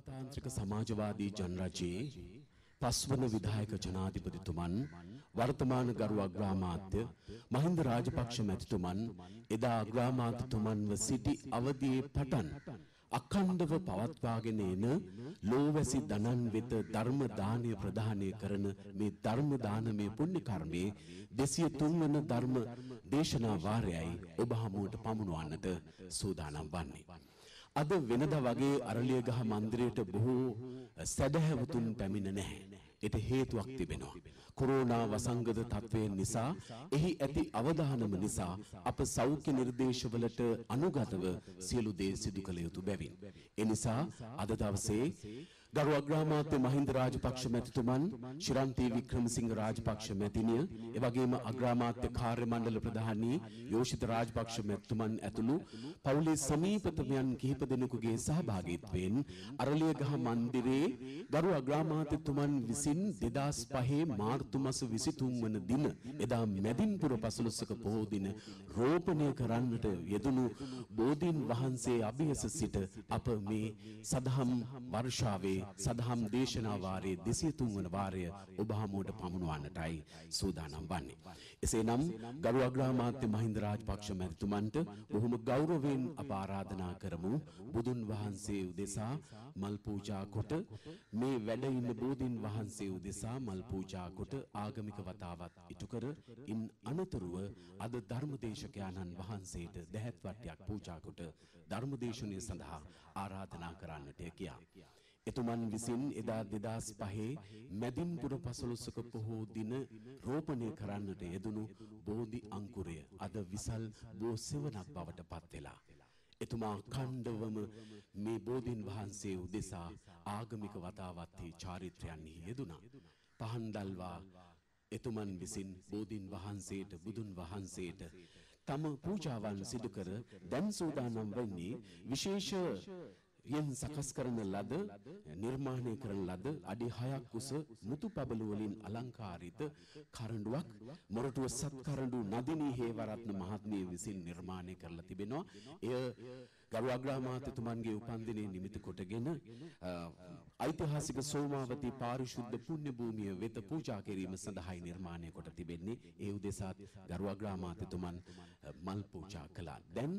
ප්‍රජාතාන්ත්‍රික සමාජවාදී ජනරජයේ පස්වන විධායක ජනාධිපතිතුමන් වර්තමාන ගරු අග්‍රාමාත්‍ය මහින්ද රාජපක්ෂ මැතිතුමන් එදා අග්‍රාමාත්‍යතුමන්ව සිටි අවදියේ පටන් අඛණ්ඩව පවත්වාගෙන එන ලෝවැසි දනන් වෙත ධර්ම දානය ප්‍රදානය කරන මේ ධර්ම දානමය පුණ්‍ය කර්මයේ 203 වන ධර්ම දේශනා වාරයයි ඔබ හමුවට පමුණුවන්නට සූදානම් වන්නේ. අද වෙනද වගේ අරලියගහ මන්දිරයට බොහෝ සැදැහැවතුන් පැමිණ නැහැ. එට හේතුවක් තිබෙනවා. කොරෝනා වසංගත තත්ත්වයෙන් නිසා එහි ඇති අවධානම නිසා අප සෞඛ්‍ය නිර්දේශවලට අනුගතව සියලු දේ සිදු කළ යුතු බැවින්. එනිසා අද දවසේ ගරු අග්‍රාමාත්‍ය මහින්ද රාජපක්ෂ මැතිතුමන් ශිරන්තී වික්‍රමසිංහ රාජපක්ෂ මැතිනිය එවැගේම අග්‍රාමාත්‍ය කාර්ය මණ්ඩල ප්‍රධානී යෝෂිත රාජපක්ෂ මැතිතුමන් ඇතුළු පවුලේ සමීපතමයන් කිහිප දෙනෙකුගේ සහභාගීත්වයෙන් අරලියගහ මන්දිරේ ගරු අග්‍රාමාත්‍යතුමන් විසින් 2005 මාර්තු මාස 23 වන දින එදා මැදින්පුර පසළොස්වක පොහෝ දින රෝපණය කරන්නට යෙදුණු බෝධීන් වහන්සේ අභියස සිට අප මේ සදහම් වර්ෂාවේ සදහම් දේශනා වාරයේ 203 වන වාරය ඔබ හමුවට පමුණවන්නටයි සූදානම් වන්නේ. එසේනම් ගරු අග්‍රාමාත්‍ය මහින්ද රාජපක්ෂ මැතිතුමන්ට බොහොම ගෞරවයෙන් අප ආරාධනා කරමු බුදුන් වහන්සේ උදෙසා මල් පූජා කොට මේ වැඩ ඉන්න බෝධීන් වහන්සේ උදෙසා මල් පූජා කොට ආගමික වතාවත් ඉටු කර ඉන් අනතුරුව අද ධර්මදේශකයාණන් වහන්සේට දැහැත් වට්ටියක් පූජා කොට ධර්මදේශනය සඳහා ආරාධනා කරන්නට කියා. එතුමන් විසින් එදා දෙදස් පහේ මැදින්පුර පසළොස්සක පොහෝ දින රෝපණය කරන්නට යෙදුණු බෝධි අංකුරය අද විසල් බෝ සෙවනක් බවට පත්වෙලා. එතුමා කණ්ඩවම මේ බෝධීන් වහන්සේ උදෙසා ආගමික වතාවත්තේ චාරිත්‍රයන්හි යෙදුණා. පහන් දල්වා එතුමන් විසින් බෝධීන් වහන්සේට බුදුන් වහන්සේට තම පූජාවන් සිදු කර දැන් සූදානම් වෙන්නේ විශේෂ යෙන් සකස් කරන ලද නිර්මාණය කරන ලද අඩි 6ක් උස මුතු පබළු වලින් අලංකාරිත කරඬුවක් මොරටුව සත් කරඬු නදිනී හේවරත්න මහත්මිය විසින් නිර්මාණය කරලා තිබෙනවා. එය ගරු අග්‍රාමාත්‍යතුමන්ගේ උපන්දිනය නිමිති කොටගෙන ඓතිහාසික සෝමාවතී පාරිශුද්ධ පුණ්‍ය භූමිය වෙත පූජා කිරීම සඳහායි නිර්මාණය කොට තිබෙන්නේ. ඒ උදෙසාත් ගරු අග්‍රාමාත්‍යතුමන් මල් පූජා කළා. දැන්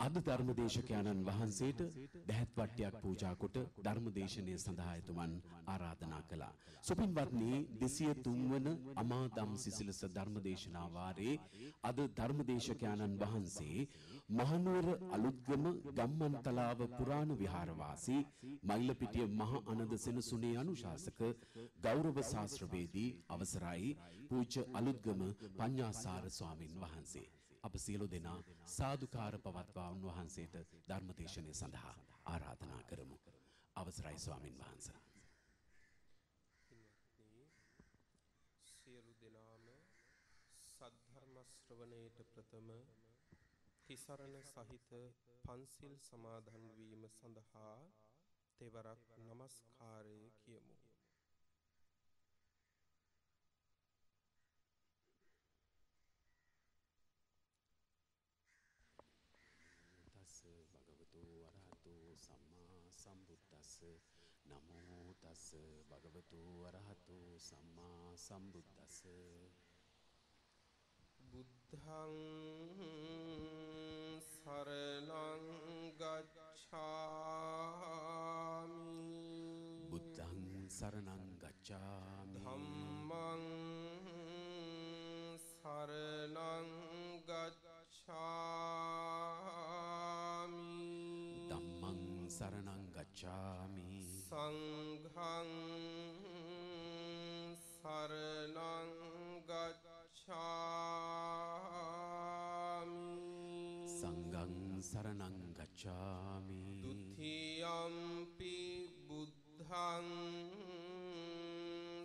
අද ධර්මදේශකයන්න් වහන්සේට දැහැත් වට්ටියක් පූජා කොට ධර්මදේශනය සඳහා එතුමන් ආරාධනා කළා. සුපින්වත්නි 203 වන අමාදම් සිසිලස ධර්මදේශනා වාරයේ අද ධර්මදේශකයන්න් වහන්සේ මහනුවර අලුත්ගම ගම්මන්තලාව පුරාණ විහාරවාසී මයිලපිටිය මහ අනද සෙනසුනේ අනුශාසක ගෞරව ශාස්ත්‍රවේදී අවසරයි පූජ්‍ය අලුත්ගම පඤ්ඤාසාර ස්වාමින් වහන්සේ අප සියලු දෙනා සාදුකාර පවත්වා උන්වහන්සේට ධර්මදේශනය සඳහා ආරාධනා කරමු. අවසරයි ස්වාමින් වහන්සේ. සියලු දෙනාම සද්ධර්ම ශ්‍රවණයට ප්‍රථම තිසරණ සහිත පන්සිල් සමාදන් වීම සඳහා තෙවරක් নমස්කාරය කියමු. තස්ස භගවතු අරහතු සම්මා සම්බුද්දස්ස. නමෝ තස්ස භගවතු අරහතු සම්මා සම්බුද්දස්ස. බුද්ධං සරණං ගච්ඡාමි. බුද්ධං සරණං ගච්ඡාමි. ධම්මං සරණං ගච්ඡාමි සරණං ගච්ඡාමි. සංඝං සරණං ගච්ඡාමි. සංඝං සරණං ගච්ඡාමි. ဒ ුතියම්පි බුද්ධං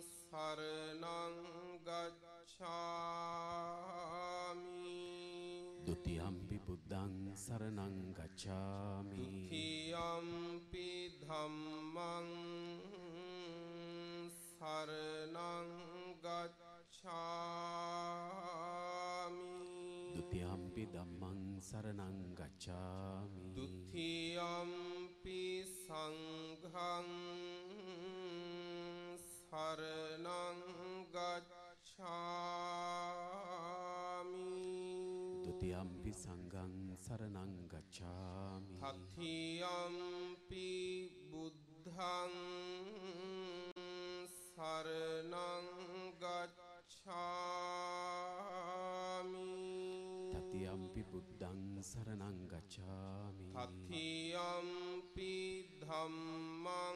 සරණං ගච්ඡාමි. ဒ ුතියම්පි බුද්ධං සරණං ගච්ඡාමි ဒ ුතියම්පි ධම්මං සරණං ගච්ඡාමි ဒ ුතියම්පි ධම්මං සරණං ගච්ඡාමි ဒ ුතියම්පි සංඝං සරණං ගච්ඡාමි ဒုတိယံ පි සංඝං සරණං ගච්ඡාමි තතියම්පි බුද්ධං සරණං ගච්ඡාමි තතියම්පි බුද්ධං සරණං ගච්ඡාමි තතියම්පි ධම්මං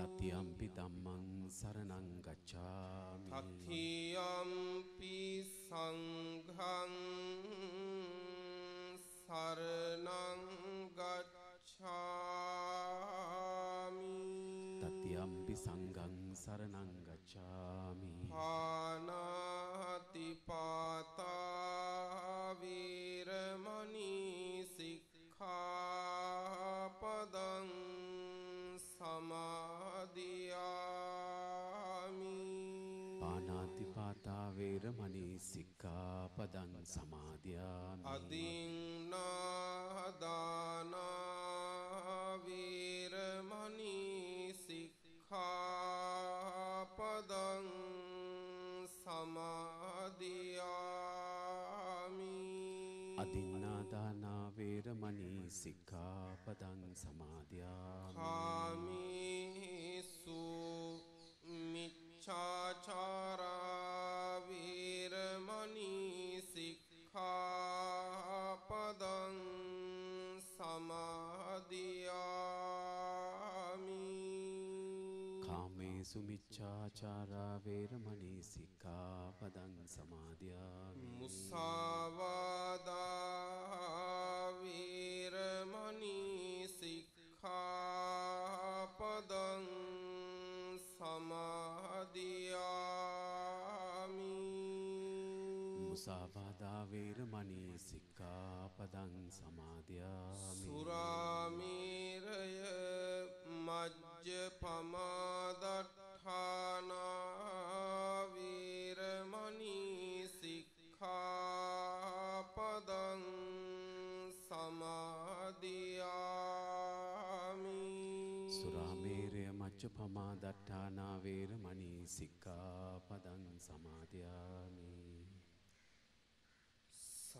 තතියම්පි ධම්මං සරණං ගච්ඡාමි. තතියම්පි සංඝං සරණං ගච්ඡාමි. තතියම්පි සංඝං සරණං ගච්ඡාමි වේරමණී සික්ඛාපදං සමාදියාමි අදින්නාදානා වීරමණී සික්ඛාපදං සමාදියාමි අදින්නාදානා වේරමණී සික්ඛාපදං සමාදියාමි කාමීසු මිච්ඡාචාරා වීරමණී සික්ඛාපදං සමාදියාමි කාමේසු මිච්ඡාචාරා වේරමණී සික්ඛාපදං සමාදියාමි මුසාවාදා වීරමණී සික්ඛාපදං සමාදියාමි මුසාවාදා වේරමණී සික්ඛාපදං සමාදියාමි. සුරාමීරය මජ්ජ පමාදට්ඨානා වීරමණී සික්ඛාපදං සමාදියාමි. සුරාමේරය මච්ච පමාදට්ඨානා වේරමණී සික්ඛාපදං සමාදියාමි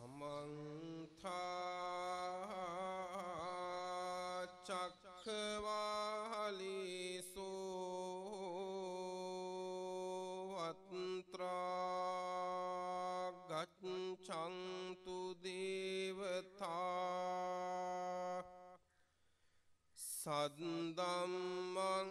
සමන්තා චක්ඛවාලීසෝ අත්‍රා ගච්ඡන්තු දේවතා සද්දම්මං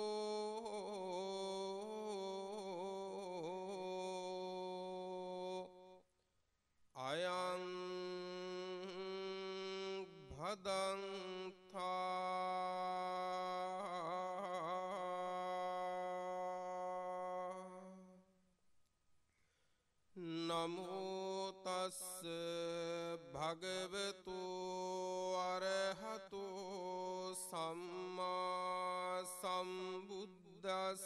අයං භදන්තා නමෝතස්ස භගවතු අරහතු සම්මා සම්බුද්දස්ස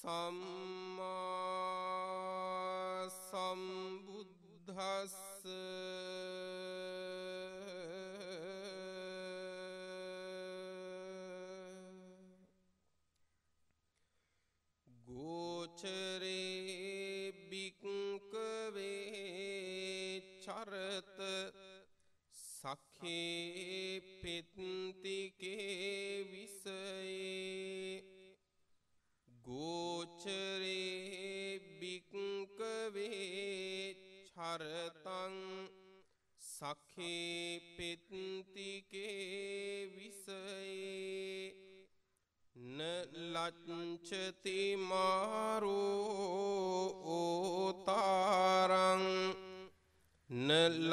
සම්මා සම්බුද්ධස්ස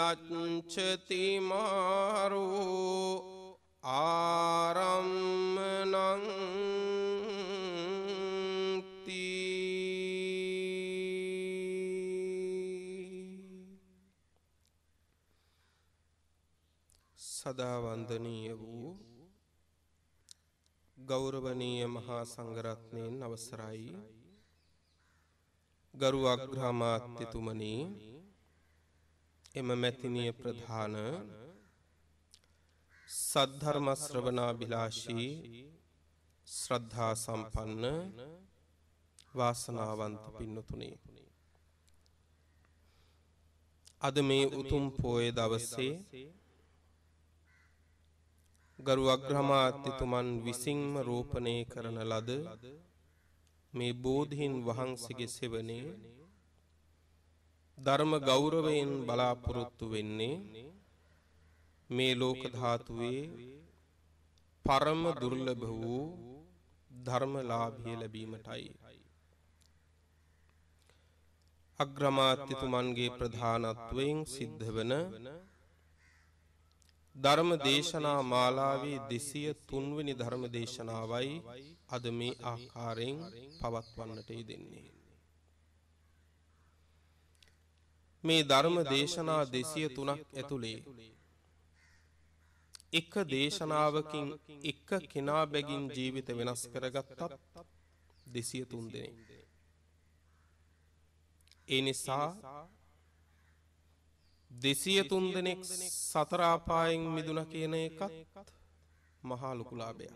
නලච්චති මාරෝ ආරම්මනං සදාවන්දනීය වූ ගෞරවනීය මහා සංඝරත්නයෙන් අවසරයි. ගරු අග්‍රාමාත්‍යතුමනි එම මැතිනිය ප්‍රධාන සද්ධර්ම ශ්‍රවණාභිලාෂී ශ්‍රද්ධා සම්පන්න වාසනාවන්ත පින්නතුනේ. අද මේ උතුම් පෝය දවසේ ගරු අග්‍රහමාත්‍යතුමන් විසින්ම රෝපණය කරන ලද මේ බෝධීන් වහන්සේගේ සෙවනේ ධර්ම ගෞරවයෙන් බලාපොරොත්තු වෙන්නේ මේ ලෝක ධාතුවේ පරම දුර්ලභ වූ ධර්මලාභය ලැබීමටයි අග්‍රමාත්‍යතුමන්ගේ ප්‍රධානත්වයෙන් සිද්ධ වන ධර්ම දේශනා මාලාවේ දෙසිය තුන්වෙනි ධර්ම දේශනාවයි අද මේ ආකාරයෙන් පවත්වන්නට දෙන්නේ. මේ ධර්ම දේශනා දෙසිය තුනක් ඇතුළේ එක දේශනාවකින් එක කෙනා බැගින් ජීවිත වෙනස් කරගත්තත් දෙසිය තුන් දෙනෙ. ඒ නිසා දෙසිය තුන් දෙනෙක් සතරාපායෙන් මිදුන කියන එකත් මහා ලොකුලාභය.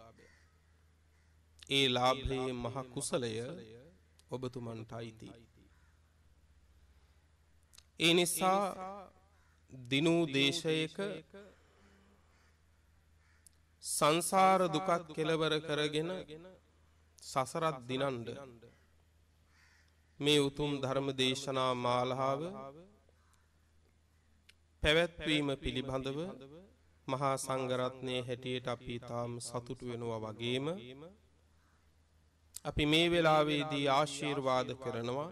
ඒ ලාභයේ මහ කුසලය ඔබතුමන්ට අයිති. ඒ නිසා දිනූ දේශයක සංසාර දුකත් කෙලවර කරගෙන සසරත් දිනන්ඩ. මේ උතුම් ධර්ම දේශනා මාලහාාව පැවැත්වීම පිළිබඳව මහා සංගරත්නය හැටියට අපි තාම සතුටු වෙනවා වගේම අපි මේ වෙලාවේදී ආශීර්වාද කරනවා.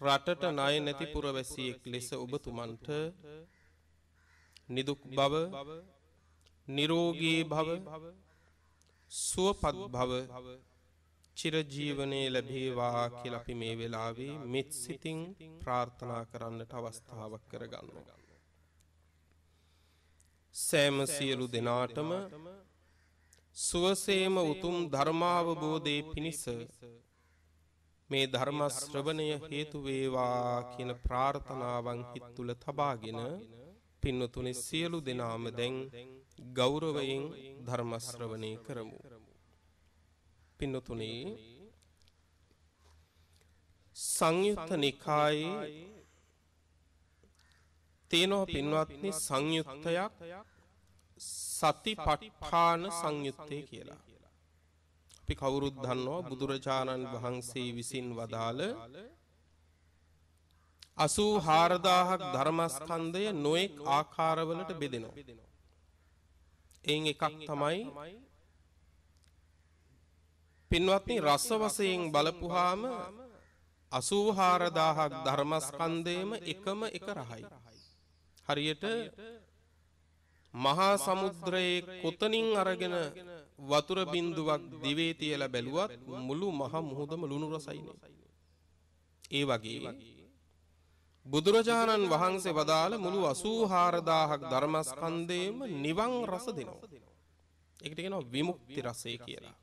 රටට ණය නැති පුරවැසියෙක් ලෙස ඔබතුමන්ට නිදුක් බව නිරෝගී භව සුවපත් භව චිරජීවනයේ ලැබේවා කියලා අපි මේ වෙලාවේ මෙත් සිතින් ප්‍රාර්ථනා කරන්නට අවස්ථාවක් කරගන්න. සෑම සියලු දෙනාටම සුවසේම උතුම් ධර්මාවබෝධය පිණිස මේ ධර්මශ්‍රවණය හේතු වේවා කියන ප්‍රාර්ථනාවන් හිත් තුළ තබාගෙන පින්නතුනේ සියලු දෙනාම දැන් ගෞරවයෙන් ධර්මශ්‍රවණය කරමු. පින්නතුනේ සංයුත්ත නිකායේ තියෙනවා පින්වත්නි සංයුත්තයක් සතිපට්ඨාන සංයුත්තය කියලා. අපි කවුරුත් දන්නවා බුදුරජාණන් වහන්සේ විසින් වදාළ අසූ හාරදාහක් ධර්මස්කන්දය නොයෙක් ආකාරවලට බෙදෙනවා. එයින් එකක් තමයි පින්වත්නි රස වශයෙන් බලපුහාම අසූහාරදාහක් ධර්මස්කන්දයම එකම එක රහයි. හරියට මහා සමුද්‍රයේ කොතනින් අරගෙන වතුර බින්දුවක් දිවේ තියල බැලුවත් මුළු මහ මුහුදම ලුණු රසයින. ඒ වගේ බුදුරජාණන් වහන්සේ වදාළ මුළු අසූහාරදාහක් ධර්මස්කන්දයම නිවන් රස දෙනවා. එකට ගෙන විමුක්ති රසය කියලා.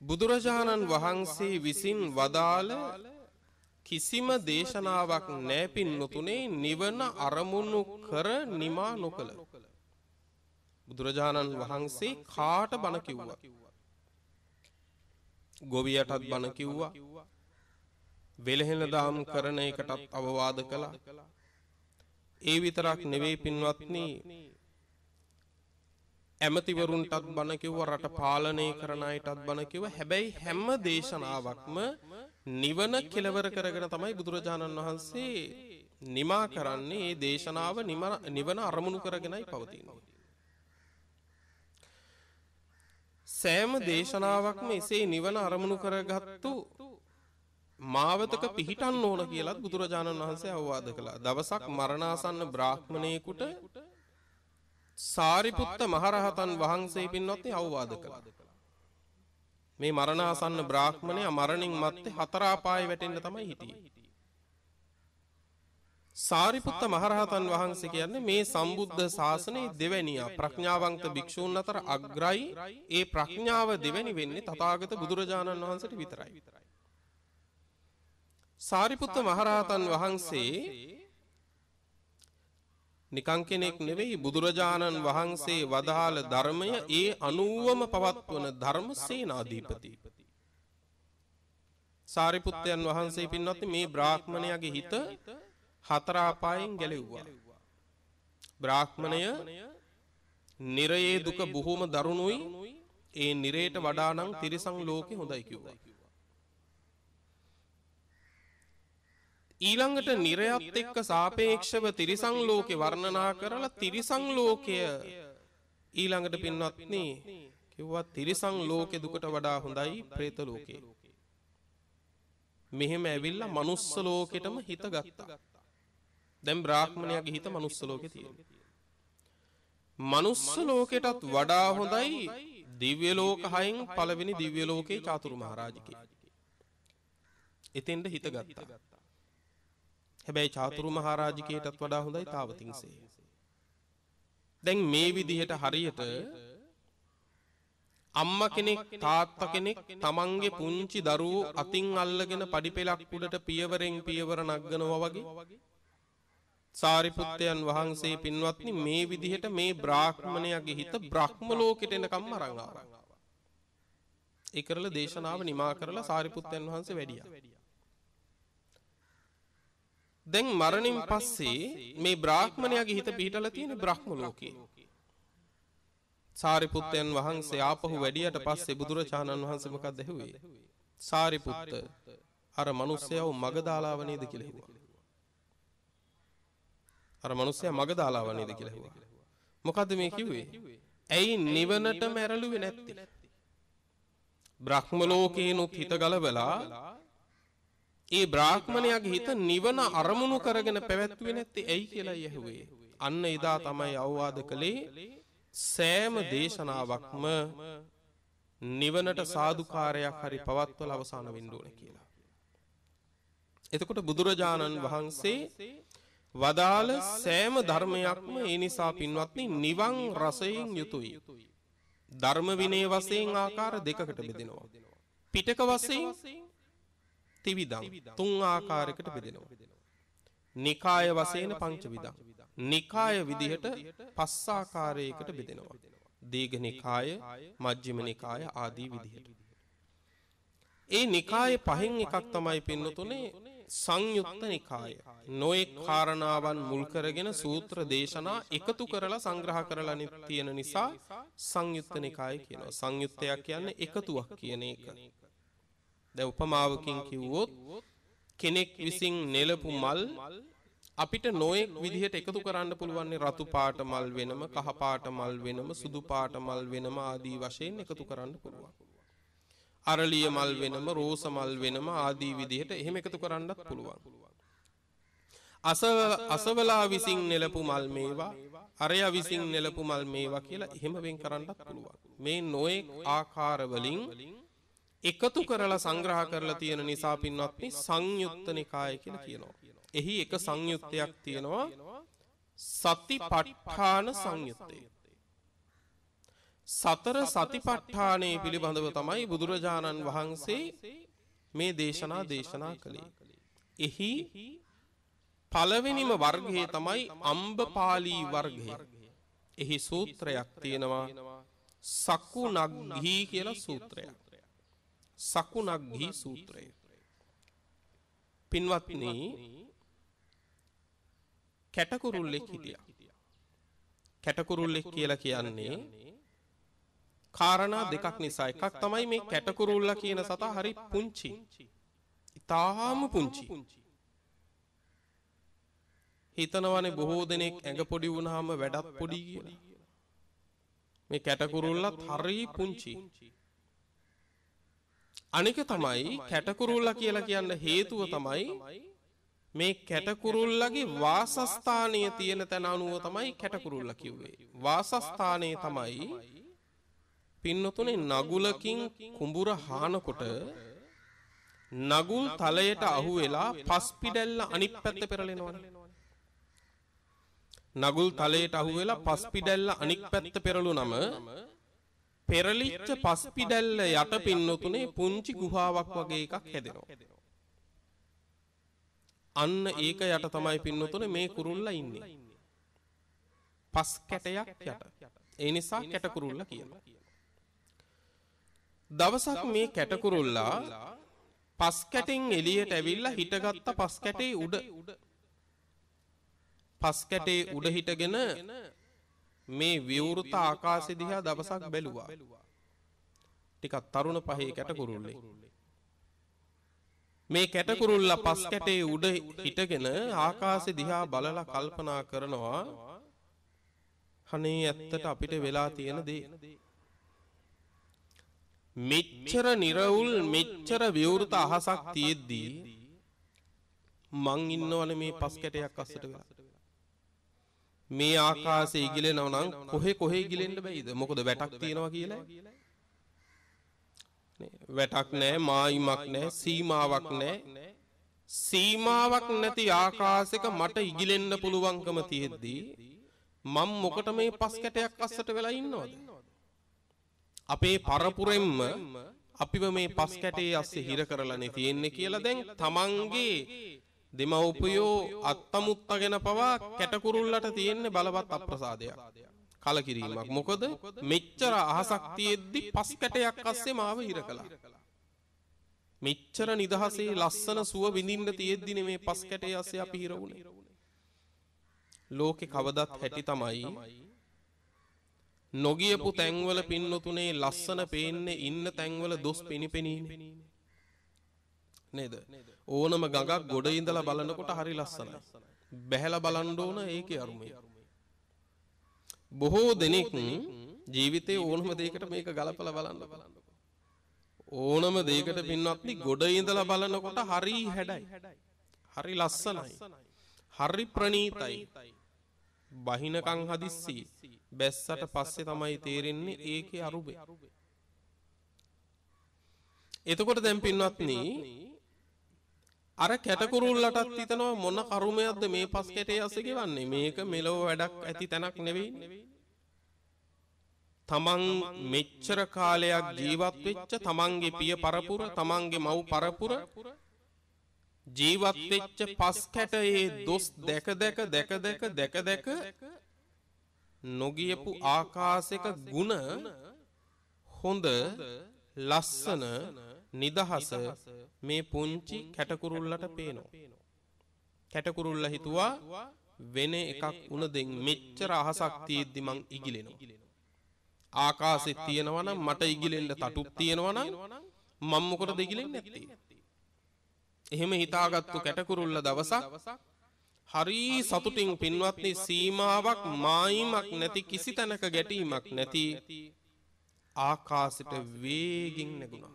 බුදුරජාණන් වහන්සේ විසින් වදාළ කිසිම දේශනාවක් නෑපින් නොතුනේ නිවන අරමුණු කර නිමා නොකළ. බුදුරජාණන් වහන්සේ කාට බණ කිව්වා. ගොවියටත් බණ කිව්වා. වෙලහෙන දාම් කරන එකටත් අවවාද කළා. ඒ විතරක් නෙවෙයි පින්වත්නි ඇමතිවරුන්ටත් බණ කිව්ව රට පාලනය කරන අයටත් බණ කිව්ව හැබැයි හැම දේශනාවක්ම නිවන කෙලවර කරගෙන තමයි බුදුරජාණන් වහන්සේ නිමා කරන්නේ ඒ දේශනාව නිවන අරමුණු කරගෙනයි පවතිනවා. සෑම දේශනාවක්ම එසේ නිවන අරමුණු කරගත්තු මාවතක පිහිටන්න ඕන කියලත් බුදුරජාණන් වහන්සේ අවවාද කළා. දවසක් මරණාසන්න බ්‍රාහ්මණයෙකුට සාරිපුත්ත මහරහතන් වහන්සේ පින්වත්නි අවවාද කළා. මේ මරණාසන්න බ්‍රාහ්මණය මරණින් මත්තේ හතර අපායේ වැටෙන්න තමයි හිටියේ. සාරිපුත්ත මහරහතන් වහන්සේ කියන්නේ මේ සම්බුද්ධ ශාසනයේ දෙවැනියා ප්‍රඥාවන්ත භික්ෂූන් අතර අග්‍රයි ඒ ප්‍රඥාව දෙවැනි වෙන්නේ තථාගත බුදුරජාණන් වහන්සේට විතරයි. සාරිපුත්ත මහරහතන් වහන්සේ නිකං කෙනෙක් නෙවෙයි බුදුරජාණන් වහන්සේ වදාළ ධර්මය ඒ අනුවම පවත්වන ධර්ම සේනාධීපති. සාරිපුත්තයන් වහන්සේ පින්වත්නි මේ බ්‍රාහ්මණයාගේ හිත හතරාපායෙන් ගැලෙව්වා. බ්‍රාහ්මණය නිරයේ දුක බොහොම දරුණුයි ඒ නිරේට වඩා නම් තිරිසන් ලෝකෙ හොඳයි කිව්වා. ඊළඟට නිරයත් එක්ක සාපේක්ෂව තිරිසං ලෝකෙ වර්ණනා කරලා තිරිසං ලෝකය ඊළඟට පින්වත්නි කිව්වා තිරිසං ලෝකෙ දුකට වඩා හොඳයි പ്രേත ලෝකේ. මෙහෙම ඇවිල්ලා manuss ලෝකෙටම හිත ගත්තා. දැන් බ්‍රාහ්මණයාගේ හිත manuss ලෝකේ තියෙනවා. manuss ලෝකෙටත් වඩා හොඳයි දිව්‍ය ලෝක හයෙන් පළවෙනි දිව්‍ය ලෝකේ චාතුරු මහරජකේ. එතෙන්ට හිත ගත්තා. හැබැයි චාතුරු මහරජකයටත් වඩා හොඳයි තාවතින්සේ. දැන් මේ විදිහට හරියට අම්ම කෙනෙක් තාත්ත කෙනෙක් තමන්ගේ පුංචි දරුවෝ අතින් අල්ලගෙන පඩිපෙලක් උඩට පියවරෙන් පියවර නගනවා වගේ සාරිපුත්තයන් වහන්සේ පින්වත්නි මේ විදිහට මේ බ්‍රාහ්මණයාගේ හිත බ්‍රහ්ම ලෝකෙට එනකම් අරන් ආවා. ඒ කරලා දේශනාව නිමා කරලා සාරිපුත්තයන් වහන්සේ වැඩියා. දැන් මරණින් පස්සේ මේ බ්‍රාහ්මණයාගේ හිත පිහිටලා තියෙන බ්‍රහ්ම ලෝකේ. සාරිපුත්තයන් වහන්සේ ආපහු වැඩියට පස්සේ බුදුරජාණන් වහන්සේ මොකක්ද ඇහුවේ? සාරිපුත්ත අර මිනිස්සයව මග දාලාව නේද කියලා ඇහුවා. අර මිනිස්සයා මග දාලාව නේද කියලා ඇහුවා. මොකද්ද මේ කිව්වේ? ඇයි නිවනට මැරළුවේ නැත්තේ? බ්‍රහ්ම ලෝකේනොත් හිත ගලවලා ඒ බ්‍රාහ්මණයාගේ හිත නිවන අරමුණු කරගෙන පැවැත්වුවේ නැත්තේ ඇයි කියලා යහුවේ. අන්න එදා තමයි අවවාද කළේ සෑම දේශනාවක්ම නිවනට සාදුකාරයක් හරි පවත්වල අවසාන වෙන්න ඕනේ කියලා. එතකොට බුදුරජාණන් වහන්සේ වදාළ සෑම ධර්මයක්ම ඒ නිසා පින්වත්නි නිවන් රසයෙන් යුතුයි. ධර්ම විනය වශයෙන් ආකාර දෙකකට බෙදෙනවා. පිටක වශයෙන් තිවිදං තුන් ආකාරයකට බෙදෙනවා. නිකාය වශයෙන් පංචවිදං. නිකාය විදිහට පස් ආකාරයකට බෙදෙනවා. දීඝ නිකාය, මජ්ක්‍ධිම නිකාය ආදී විදිහට. ඒ නිකාය පහෙන් එකක් තමයි පින්නතුනේ සංයුක්ත නිකාය. නොයෙක් කාරණාවන් මුල් කරගෙන සූත්‍ර දේශනා එකතු කරලා සංග්‍රහ කරලා තියෙන නිසා සංයුක්ත නිකාය කියනවා. සංයුත්තයක් කියන්නේ එකතුවක් කියන එක. දැන් උපමාවකින් කිව්වොත් කෙනෙක් විසින් නෙලපු මල් අපිට නොයෙක් විදිහට එකතු කරන්න පුළුවන් රතු පාට මල් වෙනම කහ පාට මල් වෙනම සුදු පාට මල් වෙනම ආදී වශයෙන් එකතු කරන්න පුළුවන්. අරලිය මල් වෙනම රෝස මල් වෙනම ආදී විදිහට එහෙම එකතු කරන්නත් පුළුවන්. අසවලා විසින් නෙලපු මල් මේවා අරය විසින් නෙලපු මල් මේවා කියලා එහෙම වෙන් කරන්නත් පුළුවන්. මේ නොයෙක් ආකාරවලින් එකතු කරලා සංග්‍රහ කරලා තියෙන නිසා පින්වත්නි සංයුත්ත නිකාය කියලා කියනවා. එහි එක සංයුත්තයක් තියෙනවා සතිපට්ඨාන සංයුත්තය. සතර සතිපට්ඨානය පිළිබඳව තමයි බුදුරජාණන් වහන්සේ මේ දේශනා දේශනා කළේ. එහි පළවෙනිම වර්ගයේ තමයි අම්බපාලී වර්ගය. එහි සූත්‍රයක් තියෙනවා සක්කු නග්හී කියලා සූත්‍රයක්. සක්කු නග්හී සූත්‍රය. පින්වත්න කැටකුරුල්ලෙක් හිටිය. කැටකුරුල්ලෙක් කියලා කියන්නේ කාරණා දෙකක් නිසා එකක් තමයි මේ කැටකුරුල්ල කියන සතා හරි පුංචි. ඉතාම පුංචි. හිතනවනේ බොහෝ දෙනෙක් ඇඟ පොඩි වුණාම වැඩත් පොඩි කියලා. මේ කැටකුරුල්ලත් හරි පුංචි. අනික තමයි කැටකුරුල්ල කියලා කියන්න හේතුව තමයි මේ කැටකුරුල්ලගේ වාසස්ථානය තියෙන තැන අනුව තමයි කැටකුරුල්ල කිව්වේ. වාසස්ථානය තමයි පින්නතුනේ නගුලකින් කුඹුර හානකොට නගුල් තලයට අහු වෙලා පස්පිඩැල්ල අනිත් පැත්ත පෙරලෙනවනේ. නගුල් තලයට අහු වෙලා පස්පිඩැල්ල අනික් පැත්ත පෙරළු නම පෙරලිච්ච පස්පිඩැල්ල යට පින්නතුනේ පුංචි ගුහාවක් වගේ එකක් හැදෙනවා. අන්න ඒක යට තමයි පින්නතුනේ මේ කුරුල්ලා ඉන්නේ. පස් කැටයක් යට. ඒ නිසා කැටකුරුල්ලා කියනවා. දවසක් මේ කැටකුරුල්ලා පස් කැටෙන් එළියට ඇවිල්ලා හිටගත්ත පස් කැටේ උඩ පස් කැටේ උඩ හිටගෙන මේ විවෘත ආකාශය දිහා දවසක් බැලුවා. ටිකක් තරුණ පහේ කැටකුරුල්ලේ. මේ කැටකුරුල්ල පස් කැටේ උඩ හිටගෙන ආකාශය දිහා බලලා කල්පනා කරනවා අනේ ඇත්තට අපිට වෙලා තියෙන දේ. මෙච්චර නිරවුල් මෙච්චර විවෘත අහසක් තියෙද්දී මං ඉන්නවනේ මේ පස් කැටයක් අස්සට වෙලා. මේ ආකාශය ඉගිලෙනව නම් කොහෙ කොහෙ ඉගිලෙන්න බැයිද? මොකද වැටක් තියෙනවා කියලා. වැටක් නැහැ, මායිමක් නැහැ, සීමාවක් නැහැ. සීමාවක් නැති ආකාශයක මට ඉගිලෙන්න පුළුවන්කම තියෙද්දී මම මොකට මේ පස් කැටයක් අස්සට වෙලා ඉන්නවද? අපේ පරපුරෙන්ම අපිව මේ පස් කැටේ අස්සේ හිර කරලානේ තියෙන්නේ කියලා දැන් තමන්ගේ දෙමව්පියෝ අත්තමුත්තගෙන පවා කැටකුරුල්ලට තියෙන්නේ බලවත් අප්‍රසාදයක්. කලකිරීමක්. මොකද මෙච්චර අහසක් තියෙද්දි පස් කැටයක් අස්සේ මාව හිර කළා. මෙච්චර නිදහසේ ලස්සන සුව විඳින්න තියෙද්දිනේ මේ පස් කැටේ අස්සේ අපි හිර වුණේ. ලෝකේ කවදත් හැටි තමයි නොගියපු තැන්වල පින්නතුනේ ලස්සන පේන්නේ ඉන්න තැන්වල දොස් පිනිපෙනීනේ. නේද? ඕනම ගඟක් ගොඩ ඉඳලා බලනකොට හරි ලස්සනයි. බැහැලා බලන්න ඕන ඒකේ අරුමය. බොහෝ දෙනෙක් ජීවිතේ ඕනම දෙයකට මේක ගලපලා බලන්න බලන්න. ඕනම දෙයකට පින්වත්නි ගොඩ ඉඳලා බලනකොට හරි හැඩයි. හරි ලස්සනයි. හරි ප්‍රණීතයි. බහිනකං හදිස්සි බැස්සට පස්සේ තමයි තේරෙන්නේ ඒකේ අරුබේ. එතකොට දැන් පින්වත්නි අර කැටකුරුල්ලටත් හිතනවා මොන කරුමයක්ද මේ පස් කැටේ අස්සේ ගෙවන්නේ? මේක මෙලොව වැඩක් ඇති තැනක් නෙවෙයි. තමන් මෙච්චර කාලයක් ජීවත් වෙච්ච තමන්ගේ පිය පරපුර තමන්ගේ මව් පරපුර ජීවත් වෙච්ච පස් කැටයේ දොස් දැක දැක දැක දැක දැක දැක නොගියපු ආකාශයක ಗುಣ හොඳ ලස්සන නිදහස මේ පුංචි කැටකුරුල්ලට පේනවා. කැටකුරුල්ල හිතුවා වෙන එකක් උන දෙන් මෙච්චර අහසක් තියෙද්දි මං ඉගිලෙනවා. ආකාශෙත් තියෙනවා නම් මට ඉගිලෙන්න තටුක් තියෙනවා නම් මම මොකටද ඉගිලෙන්නේ නැත්තේ? එහෙම හිතාගත්තු කැටකුරුල්ල දවසක් හරි සතුටින් පින්වත්නි සීමාවක් මායිමක් නැති කිසි තැනක ගැටීමක් නැති ආකාශයට වේගින් නැගුණා.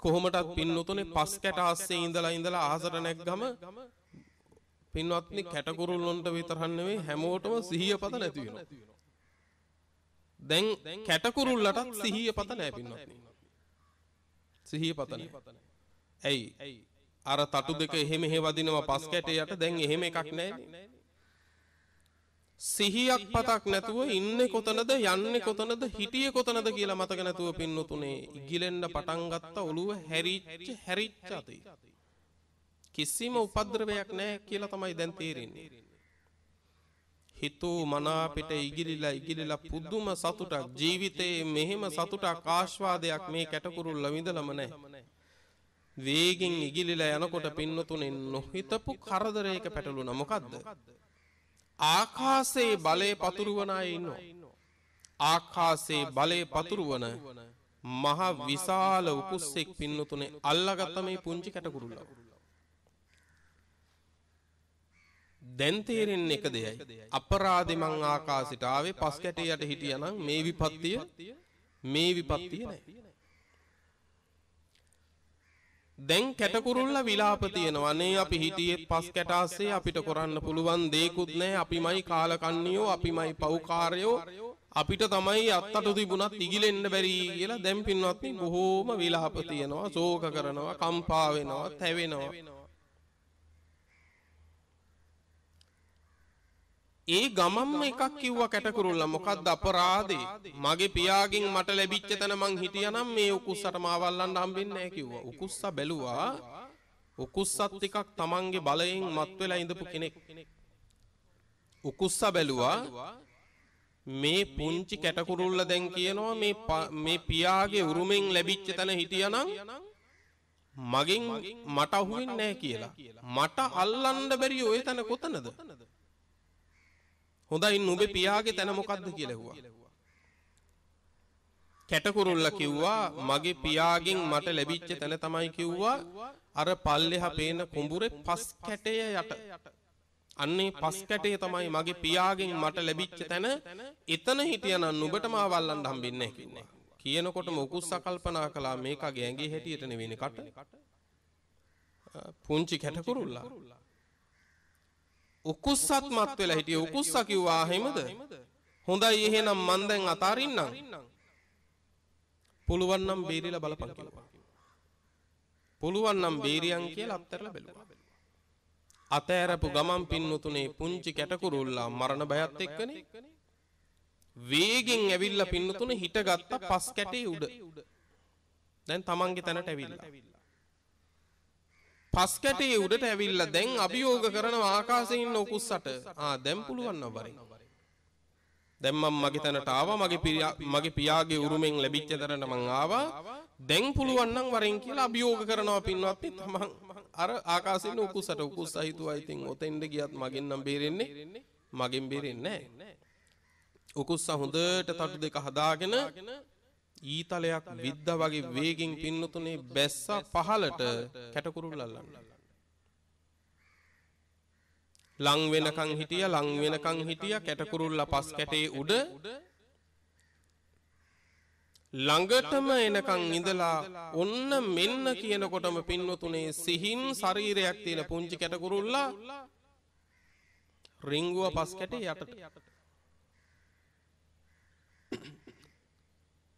කොහොමටත් පින්නතුනේ පස් කැට අස්සේ ඉඳලා ඉඳලා අහසට නැග්ගම පින්වත්නි කැටකුරුල්ලොන්ට විතරක් නෙවෙයි හැමෝටම සිහිය පත නැති වෙනවා. දැන් කැටකුරුල්ලටත් සිහිය පත නැහැ පින්වත්නි. සිහිය පත නැහැ. ඇයි? අර තටු දෙක එහෙම එහෙ වදිනවා පස් කැටේ යට දැන් එහෙම එකක් නැහැ. සිහියක් පතක් නැතුව ඉන්නේ කොතනද යන්නේ කොතනද හිටියේ කොතනද කියලා මතක නැතුව පින්නතුනේ ඉගිලෙන්න පටන් ගත්ත ඔළුව හැරිච්ච හැරිච්ච අතේ. කිසිම උපද්‍රවයක් නැහැ කියලා තමයි දැන් තේරෙන්නේ. හිතූ මනාපිට ඉගිලිලා ඉගිලිලා පුදුම සතුටක් ජීවිතයේ මෙහෙම සතුටක් ආස්වාදයක් මේ කැටකුරුල්ල විඳලම නැහැ. වේගෙන් ඉගිලිලා යනකොට පින්නතුනේ නොහිතපු කරදරයක පැටලුණා මොකද්ද ආකාසේ බලය පතුරුවන අය ඉන්නවා. ආකාසේ බලය පතුරුවන මහ විශාල උකුස්සෙක් පින්නතුනේ අල්ලගත්ත මේ පුංචි කැටකුරුල්ල. දැන් තේරෙන්නේ එක දෙයයි. අපරාධි මං ආකාශයට ආවේ පස් කැටයට හිටියනම් මේ විපත්තිය මේ විපත්තිය නැහැ. දැන් කැටකුරුල්ල විලාප තියෙනවා. අනේ අපි හිටියෙත් පස් කැටාස්සේ අපිට කරන්න පුළුවන් දේකුත් නැහැ. අපිමයි කාලකන්නියෝ අපිමයි පව්කාරයෝ. අපිට තමයි අත්තට තිබුණත් ඉගිලෙන්න බැරි කියලා දැන් පින්වත්නි බොහෝම විලාප තියෙනවා. ශෝක කරනවා කම්පා වෙනවා තැවෙනවා. ඒ ගමම්ම එකක් කිව්වා කැටකුරුල්ල මොකක්ද අපරාධේ මගේ පියාගෙන් මට ලැබිච්ච තැන මං හිටියනම් මේ උකුස්සට මාවල්ලන්න හම්බෙන්නේ නැහැ කිව්වා. උකුස්සා බැලුවා උකුස්සත් ටිකක් තමන්ගේ බලයෙන් මත් වෙලා ඉඳපු කෙනෙක්. උකුස්සා බැලුවා මේ පුංචි කැටකුරුල්ල දැන් කියනවා මේ මේ පියාගේ උරුමෙන් ලැබිච්ච තැන හිටියනම් මගෙන් මට අහුවෙන්නේ නැහැ කියලා. මට අල්ලන්න බැරි ඔය තැන කොතනද? හොඳයි නුඹේ පියාගේ තැන මොකද්ද කියලා ඇහුවා. කැටකුරුල්ල කිව්වා මගේ පියාගෙන් මට ලැබිච්ච තැන තමයි කිව්වා අර පල්ලෙහා පේන කුඹුරේ පස් කැටය යට. අන්නේ පස් කැටේ තමයි මගේ පියාගෙන් මට ලැබිච්ච තැන එතන හිටියනම් නුඹට මාව අල්ලන්න හම්බෙන්නේ නැහැ කිව්වා. කියනකොටම උකුස්සා කල්පනා කළා මේකගේ ඇඟේ හැටියට නෙවෙයිනේ කට. පුංචි කැටකුරුල්ලා උකුස්සත් මත් වෙලා හිටිය උකුස්ස කිව්වා එහෙමද? හොඳයි එහෙනම් මන් දැන් අතාරින්නම්. පුළුවන් නම් බේරිලා බලපන් කිව්වා. පුළුවන් නම් බේරියන් කියලා අත්හැරලා බැලුවා. අතෑරපු ගමන් පින්නතුනේ පුංචි කැටකුරුල්ලා මරණ බයත් එක්කනේ. වේගෙන් ඇවිල්ලා පින්නතුනේ හිටගත්ත පස් කැටේ උඩ. දැන් තමන්ගේ තැනට ඇවිල්ලා. පස් කැටේ උඩට ඇවිල්ලා දැන් අභියෝග කරනවා ආකාශයේ ඉන්න උකුස්සට. ආ දැන් පුළුවන් නම් වරෙන්. දැන් මම මගේ තැනට ආවා මගේ මගේ පියාගේ උරුමෙන් ලැබිච්ච තැනට මං ආවා. දැන් පුළුවන් නම් වරෙන් කියලා අභියෝග කරනවා පින්වත්නි තමන් අර ආකාශයේ ඉන්න උකුස්සට උකුස්ස හිතුවා ඉතින් ඔතෙන්ද ගියත් මගෙන් නම් බේරෙන්නේ මගෙන් බේරෙන්නේ නැහැ. උකුස්ස හොඳට තටු දෙක හදාගෙන ඊතලයක් විද්ද වගේ වේගෙන් පින්නතුනේ බැස්ස පහලට කැටකුරුල් අල්ලන්න. ලං වෙනකන් හිටිය ලං වෙනකන් හිටිය කැටකුරුල්ල පස් කැටේ උඩ ළඟටම එනකන් ඉඳලා ඔන්න මෙන්න කියනකොටම පින්නතුනේ සිහින් ශරීරයක් තියෙන පුංචි කැටකුරුල්ලා රිංගුව පස් කැටේ යටට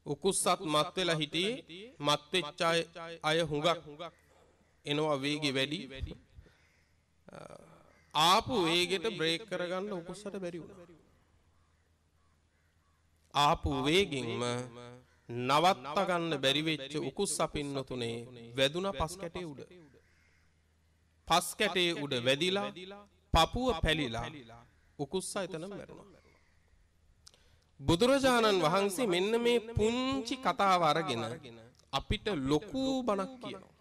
උකුස්සත් මත් වෙලා හිටියේ මත් වෙච්ච අය හුඟක් එනවා වේගෙ වැඩි. ආපු වේගෙට බ්‍රේක් කරගන්න උකුස්සට බැරි වුණා. ආපු වේගෙන්ම නවත්ත ගන්න බැරි වෙච්ච උකුස්ස පින්නතුනේ වැදුනා පස් කැටේ උඩ. පස් කැටේ උඩ වැදිලා පපුව පැලිලා උකුස්සා එතනම මැරුණා බුදුරජාණන් වහන්සේ මෙන්න මේ පුංචි කතාව අරගෙන අපිට ලොකු බණක් කියනවා.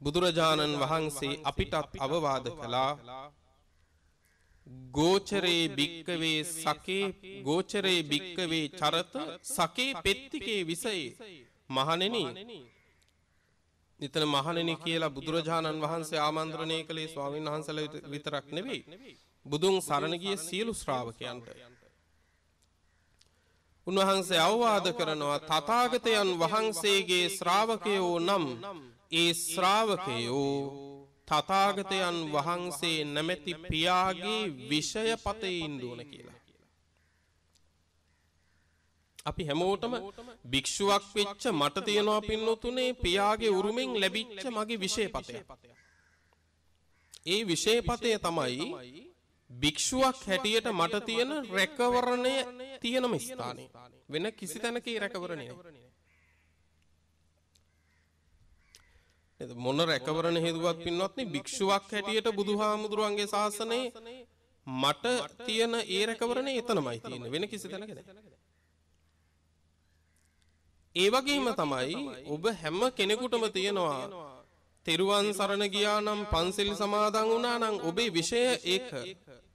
බුදුරජාණන් වහන්සේ අපිටත් අවවාද කළා ගෝචරේ භික්කවේ සකේ ගෝචරේ භික්කවේ චරත සකේ පෙත්තිකේ විසයේ මහණෙනි නිතන මහණෙනි කියලා බුදුරජාණන් වහන්සේ ආමන්ත්‍රණය කළේ ස්වාමීන් වහන්සේලා විතරක් නෙවෙයි බුදුන් සරණ ගිය සියලු ශ්‍රාවකයන්ට උන්වහන්සේ අවවාද කරනවා තථාගතයන් වහන්සේගේ ශ්‍රාවකයෝ නම් ඒ ශ්‍රාවකයෝ තථාගතයන් වහන්සේ නැමැති පියාගේ විෂය පතේ ඉන්දුවන කියලා. අපි හැමෝටම භික්ෂුවක් වෙච්ච මට තියෙනවා පින්නතුනේ පියාගේ උරුමෙන් ලැබිච්ච මගේ විෂය පතය. ඒ විෂයපතය තමයි භික්ෂුවක් හැටියට මට තියෙන රැකවරණය තියෙනම ස්ථානය. වෙන කිසි තැනක ඒ රැකවරණය නැහැ. එද මොන රැකවරණ හේතුවක් පින්වත්නි භික්ෂුවක් හැටියට බුදුහාමුදුරුවන්ගේ ශාසනයේ මට තියෙන ඒ රැකවරණේ එතනමයි තියෙන්නේ වෙන කිසි තැනක නැහැ. ඒ වගේම තමයි ඔබ හැම කෙනෙකුටම තියෙනවා තෙරුවන් සරණ ගියා නම් පන්සිල් සමාදන් වුණා නම් ඔබේ විෂය ඒක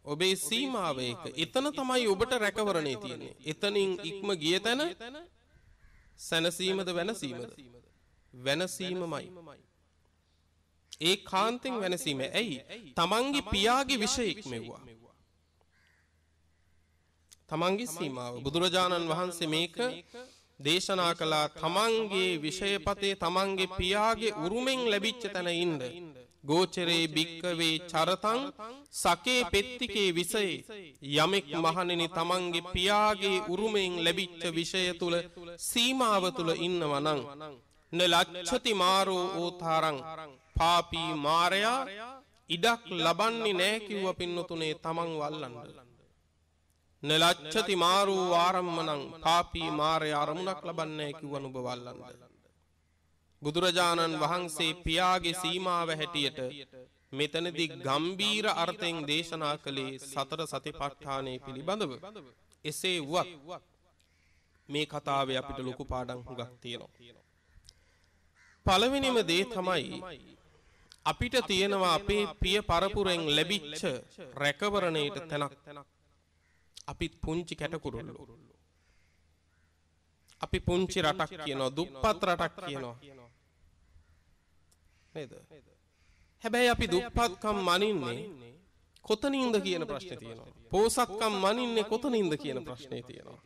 ඔබේ සීමාව ඒක. එතන තමයි ඔබට රැකවරණේ තියෙන්නේ. එතනින් ඉක්ම ගිය තැන සැනසීමද වෙනසීමද? වෙනසීමමයි. ඒ කාන්තෙන් වෙනසීම. ඇයි? තමන්ගේ පියාගේ විෂය ඉක්මෙව්වා. තමන්ගේ සීමාව. බුදුරජාණන් වහන්සේ මේක දේශනා කළා තමන්ගේ විෂයපතේ තමන්ගේ පියාගේ උරුමෙන් ලැබිච්ච තැන ඉන්න. ගෝචරේ භික්කවේ චරතං සකේ පෙත්තිකේ විසයේ යමෙක් මහණෙනි තමන්ගේ පියාගේ උරුමෙන් ලැබිච්ච විෂය තුල සීමාව තුල ඉන්නවනම් න ලච්ඡති මාරෝ ඕතරං පාපී මාරයා ඉඩක් ලබන්නේ නැහැ කිව්ව පින්නතුනේ තමන් වල්ලන්න. නලච්ඡති මාරූ ආරම්මනං පාපී මාරය අරමුණක් ලබන්නේ කිව්ව නුඹ වල්ලන්න. බුදුරජාණන් වහන්සේ පියාගේ සීමාව හැටියට මෙතනදී ගම්බීර අර්ථයෙන් දේශනා කළේ සතර සතිපට්ඨානය පිළිබඳව. එසේ වුවත් මේ කතාවේ අපිට ලොකු පාඩම් හුඟක් තියෙනවා. පළවෙනිම දේ තමයි අපිට තියෙනවා අපේ පිය පරපුරෙන් ලැබිච්ච රැකවරණයට තැනක් අපිත් පුංචි කැටකුරුල්ලු. අපි පුංචි රටක් කියනවා දුප්පත් රටක් කියනවා. නේද? හැබැයි අපි දුප්පත්කම් මනින්නේ කොතනින්ද කියන ප්‍රශ්නේ තියෙනවා. පෝසත්කම් මනින්නේ කොතනින්ද කියන ප්‍රශ්නේ තියෙනවා.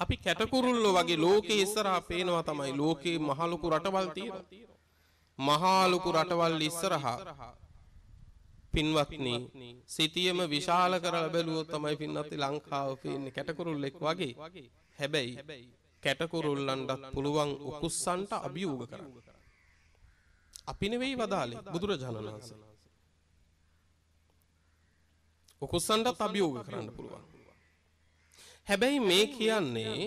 අපි කැටකුරුල්ලෝ වගේ ලෝකේ ඉස්සරහා පේනවා තමයි ලෝකේ මහලොකු රටවල් තියෙනවා. මහලොකු රටවල් ඉස්සරහා පින්වත්නි සිටියම විශාල කරලා බැලුවොත් තමයි පින්වත්නි ලංකාව පේන්නේ කැටකුරුල්ලෙක් වගේ. හැබැයි කැටකුරුල්ලන්ටත් පුළුවන් උකුස්සන්ට අභියෝග කරන්න. අපි නෙවෙයි වදාලේ බුදුරජාණන් වහන්සේ. උකුස්සන්ටත් අභියෝග කරන්න පුළුවන්. හැබැයි මේ කියන්නේ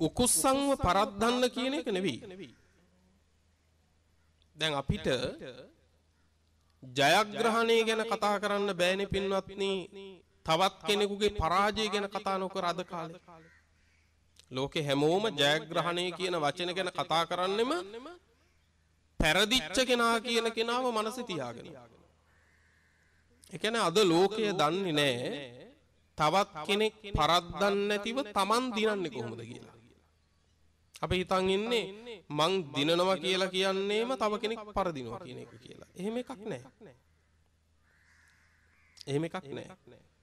උකුස්සන්ව පරද්දන්න කියන එක නෙවෙයි. දැන් අපිට ජයග්‍රහණය ගැන කතා කරන්න බෑනේ පින්වත්නි තවත් කෙනෙකුගේ පරාජය ගැන කතා නොකර අද කාලේ. ලෝකේ හැමෝම ජයග්‍රහණය කියන වචන ගැන කතා කරන්නෙම පෙරදිච්ච කෙනා කියන කෙනාව මනසේ තියාගෙන. ඒ කියන්නේ අද ලෝකය දන්නේ නැහැ තවත් කෙනෙක් පරද්දන්න නැතිව Taman දිනන්නේ කොහොමද කියලා. අපි හිතන් ඉන්නේ මං දිනනවා කියලා කියන්නේම තව කෙනෙක් පරදිනවා කියන එක කියලා. එහෙම එකක් නැහැ. එහෙම එකක් නැහැ.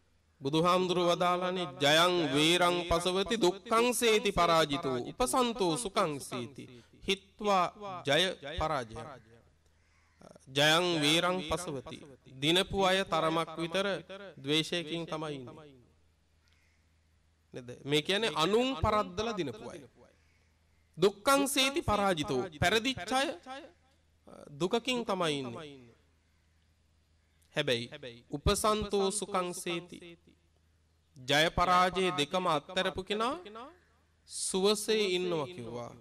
බුදුහාමුදුරුව වදාලානේ ජයං වේරං පසවති දුක්ඛං සේති පරාජිතෝ උපසන්තෝ සුඛං සේති හිත්වා ජය පරාජය. ජයං වේරං පසවති දිනපු අය තරමක් විතර ද්වේෂයකින් තමයි ඉන්නේ. නේද? මේ කියන්නේ අනුන් පරද්දලා දිනපු අය. දුක්ඛං සේති පරාජිතෝ පෙරදිච්ච අය දුකකින් තමයි ඉන්නේ. හැබැයි උපසන්තෝ සුඛං සේති ජය පරාජය දෙකම අත්තරපු කෙනා සුවසේ ඉන්නවා කිව්වා.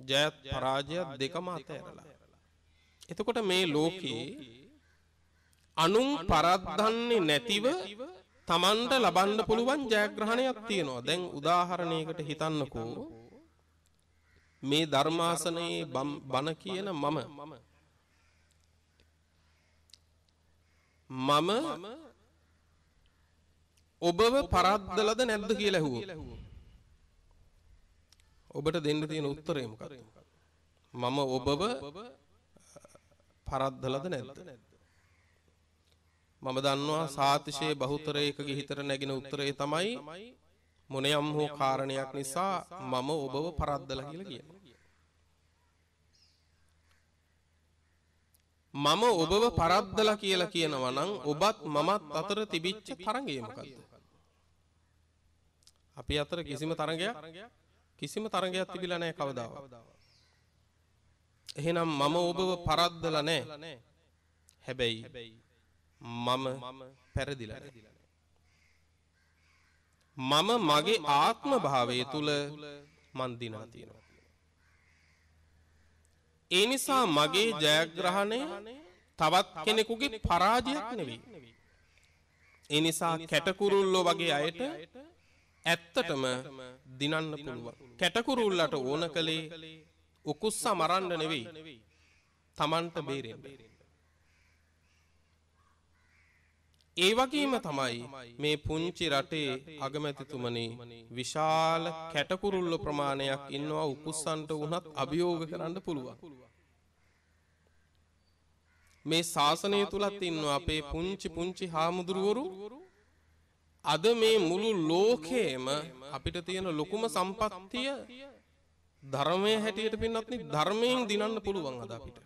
ජයත් පරාජයත් දෙකම අතහැරලා. එතකොට මේ ලෝකේ අනුන් පරද්දන්නේ නැතිව තමන්ට ලබන්න පුළුවන් ජයග්‍රහණයක් තියෙනවා. දැන් උදාහරණයකට හිතන්නකෝ මේ ධර්මාසනයේ බණ කියන මම මම ඔබව පරද්දලද නැද්ද කියලා ඇහුවොත්? ඔබට දෙන්න තියෙන උත්තරය මොකක්ද? මම ඔබව පරද්දලද නැද්ද? මම දන්නවා සාතිශය බහුතරයකගේ හිතට නැගෙන උත්තරය තමයි මොනයම් හෝ කාරණයක් නිසා මම ඔබව පරද්දලා කියලා කියනවා. මම ඔබව පරද්දලා කියලා කියනවා නම් ඔබත් මමත් අතර තිබිච්ච තරඟය මොකද්ද? අපි අතර කිසිම තරඟයක් කිසිම තරඟයක් තිබිලා නැහැ කවදාවත්. එහෙනම් මම ඔබව පරද්දලා නැහැ. හැබැයි මම පැරදිලා නැහැ. මම මගේ ආත්ම භාවය තුල මන් දිනලා තියෙනවා. ඒ නිසා මගේ ජයග්‍රහණය තවත් කෙනෙකුගේ පරාජයක් නෙවෙයි. ඒ නිසා කැටකුරුල්ලෝ වගේ අයට ඇත්තටම දිනන්න පුළුවන්. කැටකුරුල්ලට ඕන කළේ උකුස්සා මරන්න නෙවෙයි. Tamanට බේරෙන්න. ඒ වගේම තමයි මේ පුංචි රටේ අගමැතිතුමනි විශාල කැටකුරුල්ල ප්‍රමාණයක් ඉන්නවා උකුස්සන්ට වුණත් අභියෝග කරන්න පුළුවන්. මේ ශාසනය තුලත් ඉන්නවා අපේ පුංචි පුංචි හාමුදුරුවරු අද මේ මුළු ලෝකේම අපිට තියෙන ලොකුම සම්පත්තිය ධර්මයේ හැටියට පින්නත්නි ධර්මයෙන් දිනන්න පුළුවන් අද අපිට.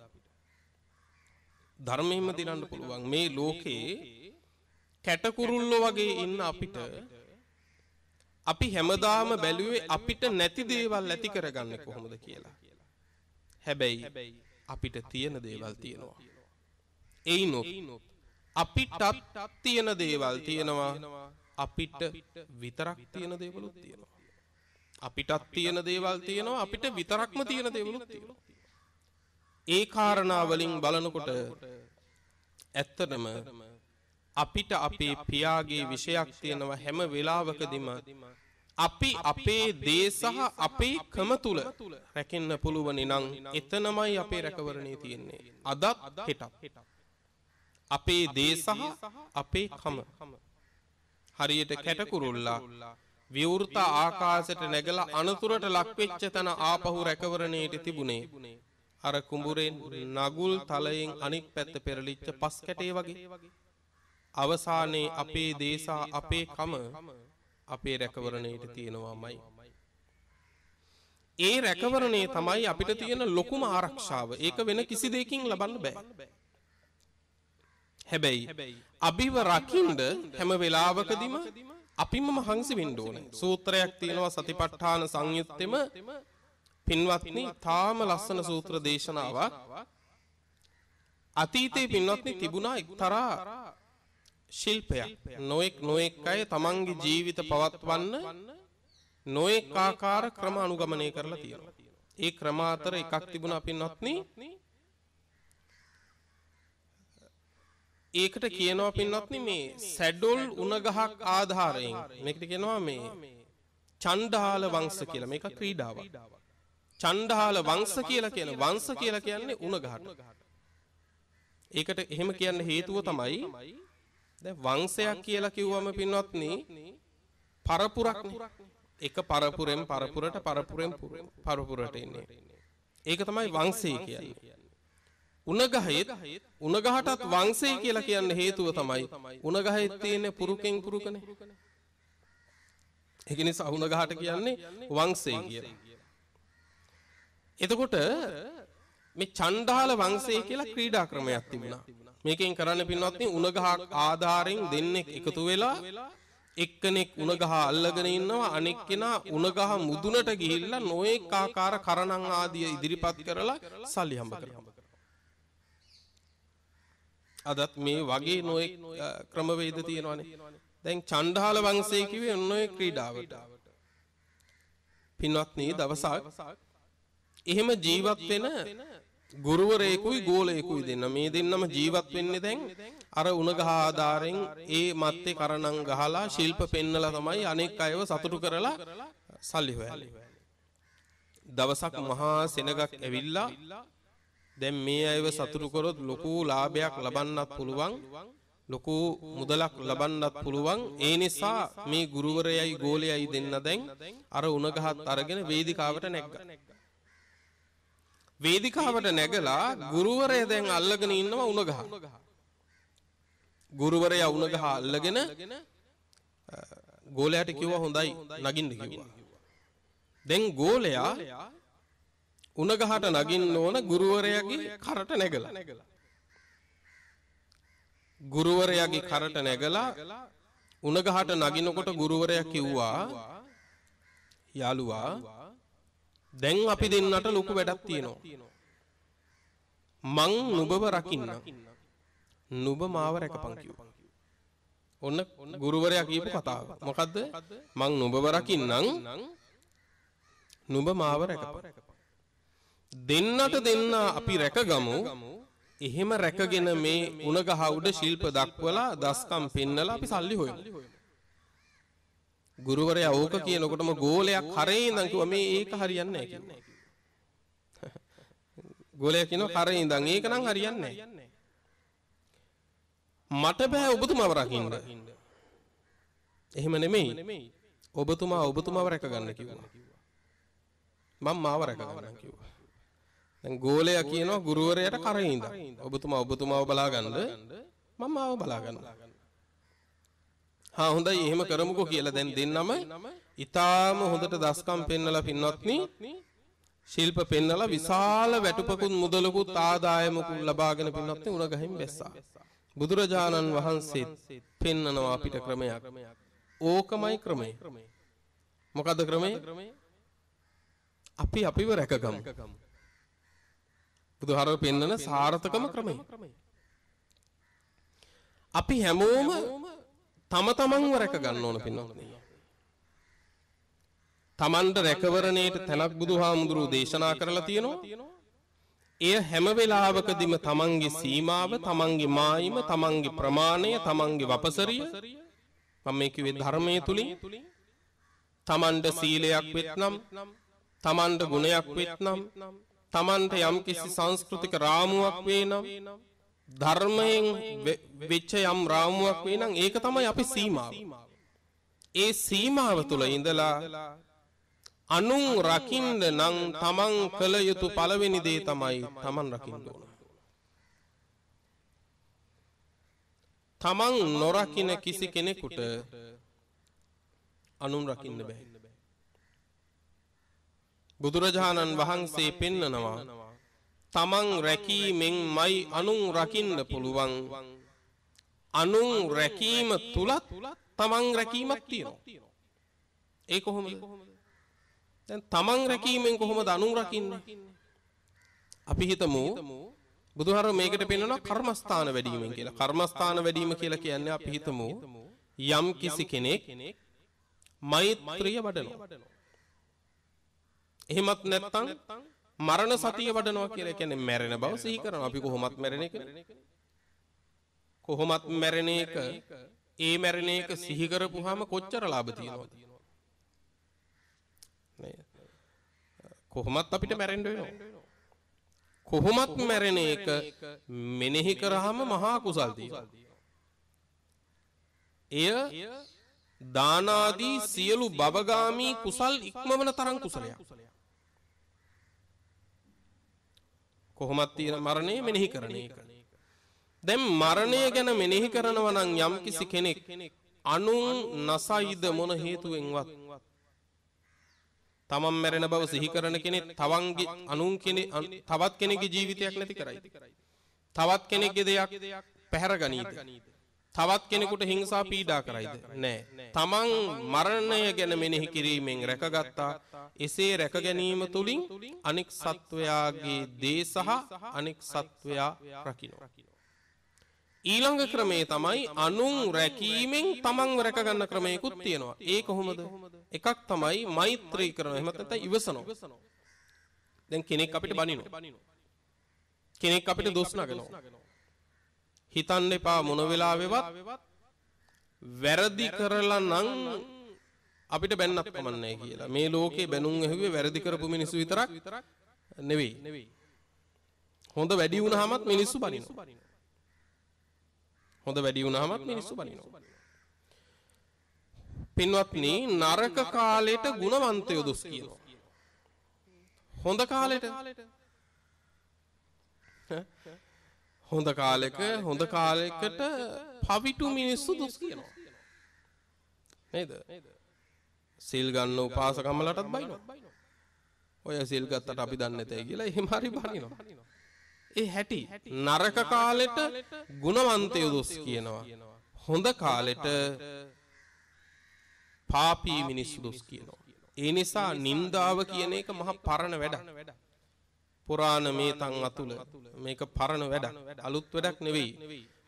ධර්මයෙන්ම දිනන්න පුළුවන්. මේ ලෝකේ කැටකුරුල්ලෝ වගේ ඉන්න අපිට අපි හැමදාම බැලුවේ අපිට නැති දේවල් ඇති කරගන්නේ කොහොමද කියලා. හැබැයි අපිට තියෙන දේවල් තියෙනවා. එයිනොත් අපිටත් තියෙන දේවල් තියෙනවා අපිට විතරක් තියෙන දේවලුත් තියෙනවා. අපිටත් තියෙන දේවල් තියෙනවා අපිට විතරක්ම තියෙන දේවලුත් තියෙනවා. ඒ කාරණා වලින් බලනකොට ඇත්තටම අපිට අපේ පියාගේ විෂයක් තියෙනවා හැම වෙලාවකදීම අපි අපේ දේ සහ අපේ කම තුල රැකෙන්න පුළුවන් නම් එතනමයි අපේ රැකවරණේ තියෙන්නේ. අදත් හෙටත්. අපේ දේ සහ අපේ කම. හරියට කැටකුරුල්ලා විවෘත ආකාශයට නැගලා අනතුරට ලක්වෙච්ච තැන ආපහු රැකවරණයට තිබුණේ. අර කුඹුරෙන් නගුල් තලයෙන් අනික් පැත්ත පෙරලිච්ච පස් කැටේ වගේ. අවසානයේ අපේ දේසා අපේ කම අපේ රැකවරණයට තියෙනවාමයි. ඒ රැකවරණේ තමයි අපිට තියෙන ලොකුම ආරක්ෂාව. ඒක වෙන කිසි දෙයකින් ලබන්න බෑ. හැබැයි අභිව රකින්ද හැම වෙලාවකදීම අපිම මහන්සි වෙන්න ඕනේ. සූත්‍රයක් තියෙනවා සතිපට්ඨාන සංයුත්තෙම පින්වත්නි තාම ලස්සන සූත්‍ර දේශනාවක් අතීතයේ පින්වත්නි තිබුණා එක්තරා ශිල්පයක්. නොඑක් නොඑක් අය තමන්ගේ ජීවිත පවත්වන්න නොඑක් ආකාර ක්‍රම අනුගමනය කරලා තියෙනවා. ඒ ක්‍රම අතර එකක් තිබුණා පින්වත්නි ඒකට කියනවා පින්වත්නි මේ සැඩොල් උණ ගහක් ආධාරයෙන් මේකට කියනවා මේ චණ්ඩාල වංශ කියලා මේක ක්‍රීඩාවක්. චණ්ඩාල වංශ කියලා කියන වංශ කියලා කියන්නේ උණ ගහට. ඒකට එහෙම කියන්න හේතුව තමයි දැන් වංශයක් කියලා කිව්වම පින්වත්නි පරපුරක්නේ. එක පරපුරෙන් පරපුරට පරපුරෙන් පරපුරට එන්නේ. ඒක තමයි වංශය කියන්නේ. උණගහයෙත් උණගහටත් වංශය කියලා කියන්න හේතුව තමයි උණගහයෙත් තියෙන පුරුකෙන් පුරුකනේ. ඒක නිසා උණගහට කියන්නේ වංශය කියලා. එතකොට මේ චණ්ඩාල වංශය කියලා ක්‍රීඩා ක්‍රමයක් තිබුණා. මේකෙන් කරන්න පින්වත්නි උණගහක් ආධාරයෙන් දෙන්නෙක් එකතු වෙලා එක්කෙනෙක් උණගහ අල්ලගෙන ඉන්නවා අනෙක් කෙනා උණගහ මුදුනට ගිහිල්ලා නොඑක ආකාර කරණම් ආදිය ඉදිරිපත් කරලා සල්ලි හම්බ කරනවා. අදත් මේ වගේ නොයෙක් ක්‍රමවේද තියෙනවානේ. දැන් චණ්ඩාල වංශය කිව්වේ ඔන්න ඔය ක්‍රීඩාවට. පින්වත්නි දවසක් එහෙම ජීවත් වෙන ගුරුවරයෙකුයි ගෝලයෙකුයි දෙන්න මේ දෙන්නම ජීවත් වෙන්නේ දැන් අර උණගහ ආධාරෙන් ඒ මත්තේ කරණම් ගහලා ශිල්ප පෙන්නලා තමයි අනෙක් අයව සතුටු කරලා සල්ලි හොයන්නේ. දවසක් මහා සෙනගක් ඇවිල්ලා දැන් මේ අයව සතුටු කරොත් ලොකු ලාභයක් ලබන්නත් පුළුවන් ලොකු මුදලක් ලබන්නත් පුළුවන්. ඒ නිසා මේ ගුරුවරයයි ගෝලයයි දෙන්න දැන් අර උණගහත් අරගෙන වේදිකාවට නැග්ගා. වේදිකාවට නැගලා ගුරුවරය දැන් අල්ලගෙන ඉන්නවා උණගහ. ගුරුවරයා උණගහ අල්ලගෙන ගෝලයාට කිව්වා හොඳයි නගින්න කිව්වා. දැන් ගෝලයා උණගහට නගින්න ඕන ගුරුවරයාගේ කරට නැගලා. ගුරුවරයාගේ කරට නැගලා උණගහට නගිනකොට ගුරුවරයා කිව්වා යාළුවා දැන් අපි දෙන්නට ලොකු වැඩක් තියෙනවා. මං නුබව රකින්න. නුබ මාව රැකපන් කිව්වා. ඔන්න ගුරුවරයා කියපු කතාව. මොකද්ද? මං නුබව රකින්නම් නුඹ මාව රැකපන්. දෙන්නට දෙන්න අපි රැකගමු. එහෙම රැකගෙන මේ උණ ගහ උඩ ශිල්ප දක්වලා දස්කම් පෙන්නලා අපි සල්ලි හොයමු. ගුරුවරයා ඕක කියනකොටම ගෝලයක් කරේ ඉඳන් කිව්වා මේ ඒක හරියන්නේ නැහැ කිව්වා. ගෝලයා කියනවා කරේ ඉඳන් ඒක නම් හරියන්නේ නැහැ. මට බෑ ඔබතුමාව රකින්න. එහෙම නෙමෙයි. ඔබතුමා ඔබතුමාව රැක ගන්න කිව්වා. මම මාව රැක ගන්න කිව්වා. දැන් ගෝලයා කියනවා ගුරුවරයාට කරේ ඉඳන්. ඔබතුමා ඔබතුමාව බලා ගන්නද? මම මාව බලා ගන්නවා. හා හොඳයි එහෙම කරමුකෝ කියලා දැන් දෙන්නම ඊටාම හොඳට දස්කම් පෙන්නලා පින්වත්නි ශිල්ප පෙන්නලා විශාල වැටුපකුත් මුදලකුත් ආදායමකුත් ලබාගෙන පින්වත්නි උණ ගහින් බැස්සා. බුදුරජාණන් වහන්සේත් පෙන්නනවා අපිට ක්‍රමයක්. ඕකමයි ක්‍රමය. මොකද්ද ක්‍රමය? අපි අපිව රැකගමු. බුදුහාරව පෙන්නන සාර්ථකම ක්‍රමය. අපි හැමෝම තම තමන්ව රැක ගන්න ඕන පින්වත්නි. තමන්ට රැකවරණයට තැනක් බුදුහාමුදුරුවෝ දේශනා කරලා තියෙනවා. එය හැම වෙලාවකදීම තමන්ගේ සීමාව, තමන්ගේ මායිම, තමන්ගේ ප්‍රමාණය, තමන්ගේ වපසරිය මම මේ කිව්වේ ධර්මයේ තුලින් තමන්ට සීලයක් වෙත්නම්, තමන්ට ගුණයක් වෙත්නම්, තමන්ට යම්කිසි සංස්කෘතික රාමුවක් වේනම් ධර්මයෙන් වෙච්ච යම් රාමුවක් වේනම් ඒක තමයි අපි සීමාව. ඒ සීමාව තුල ඉඳලා අනුන් රකින්න නම් තමන් කළ යුතු පළවෙනි දේ තමයි තමන් රකින්න ඕන. තමන් නොරකින්න කිසි කෙනෙකුට අනුන් රකින්න බෑ. බුදුරජාණන් වහන්සේ පෙන්නනවා තමන් රැකීමෙන් මයි අනුන් රකින්න පුළුවන් අනුන් රැකීම තුලත් තමන් රැකීමක් තියෙනවා. ඒ කොහොමද? දැන් තමන් රැකීමෙන් කොහොමද අනුන් රකින්නේ? අපි හිතමු බුදුහාර මේකට පෙන්වනවා කර්මස්ථාන වැඩිවීමෙන් කියලා. කර්මස්ථාන වැඩිවීම කියලා කියන්නේ අපි හිතමු යම් කිසි කෙනෙක් මෛත්‍රිය වඩනවා. එහෙමත් නැත්නම් මරණ සතිය වඩනවා කියලා කියන්නේ මැරෙන බව සිහි කරනවා. අපි කොහොමත් මැරෙන එක කොහොමත් මැරෙන එක ඒ මැරෙන එක සිහි කරපුවාම කොච්චර ලාභ තියෙනවද? කොහොමත් අපිට මැරෙන්න වෙනවා. කොහොමත් මැරෙන එක මෙනෙහි කරාම මහා කුසල් තියෙනවා. එය දානාදී සියලු බබගාමී කුසල් ඉක්මවන තරම් කුසලයක්. කොහොමත් තියෙන මරණය මෙනෙහි කරන එක. දැන් මරණය ගැන මෙනෙහි කරනවා නම් යම්කිසි කෙනෙක් අනුන් නසයිද මොන හේතුවෙන්වත් තමන් මැරෙන බව සිහි කරන කෙනෙක් තවන්ගේ අනුන් කෙනෙක් තවත් කෙනෙකුගේ ජීවිතයක් නැති කරයි. තවත් කෙනෙක්ගේ දෙයක් පැහැර ගනීද? තවත් කෙනෙකුට හිංසා පීඩා කරයිද? නෑ. තමන් මරණය ගැන මෙනෙහි කිරීමෙන් රැකගත්තා. එසේ රැක ගැනීම තුලින් අනෙක් සත්වයාගේ දේ සහ අනෙක් සත්වයා රකින්න. ඊළඟ ක්‍රමේ තමයි අනුන් රැකීමෙන් තමන්ව රැක ගන්න ක්‍රමයකුත් තියෙනවා. ඒ කොහොමද? එකක් තමයි මෛත්‍රී කරනවා. එහෙම නැත්නම් ඉවසනවා. දැන් කෙනෙක් අපිට බනිනවා. කෙනෙක් අපිට දොස් නගනවා. හිතන්න එපා මොන වෙලාවෙවත් වැරදි කරලා නම් අපිට බැන්නත් කමන්නේ කියලා. මේ ලෝකේ බැනුම් ඇහුවේ වැරදි කරපු මිනිස්සු විතරක් නෙවෙයි. හොඳ වැඩි වුණාමත් මිනිස්සු බනිනවා. හොඳ වැඩි වුණාමත් මිනිස්සු බනිනවා. පින්වත්නි නරක කාලෙට ගුණවන්තයෝ දොස් කියනවා. හොඳ කාලෙට හොඳ කාලෙක හොඳ කාලෙකට පවිටු මිනිස්සු දොස් කියනවා. නේද? සිල් ගන්න උපාසකම්මලටත් බයිනවා. ඔය සිල් ගත්තට අපි දන්නේ නැතේ කියලා එහෙම හරි බනිනවා. ඒ හැටි නරක කාලෙට ගුණවන්තයෝ දොස් කියනවා. හොඳ කාලෙට පාපී මිනිස්සු දොස් කියනවා. ඒ නිසා නින්දාව කියන එක මහා පරණ වැඩක්. පුරාණ මේ තන් අතුල මේක පරණ වැඩක් අලුත් වැඩක් නෙවෙයි.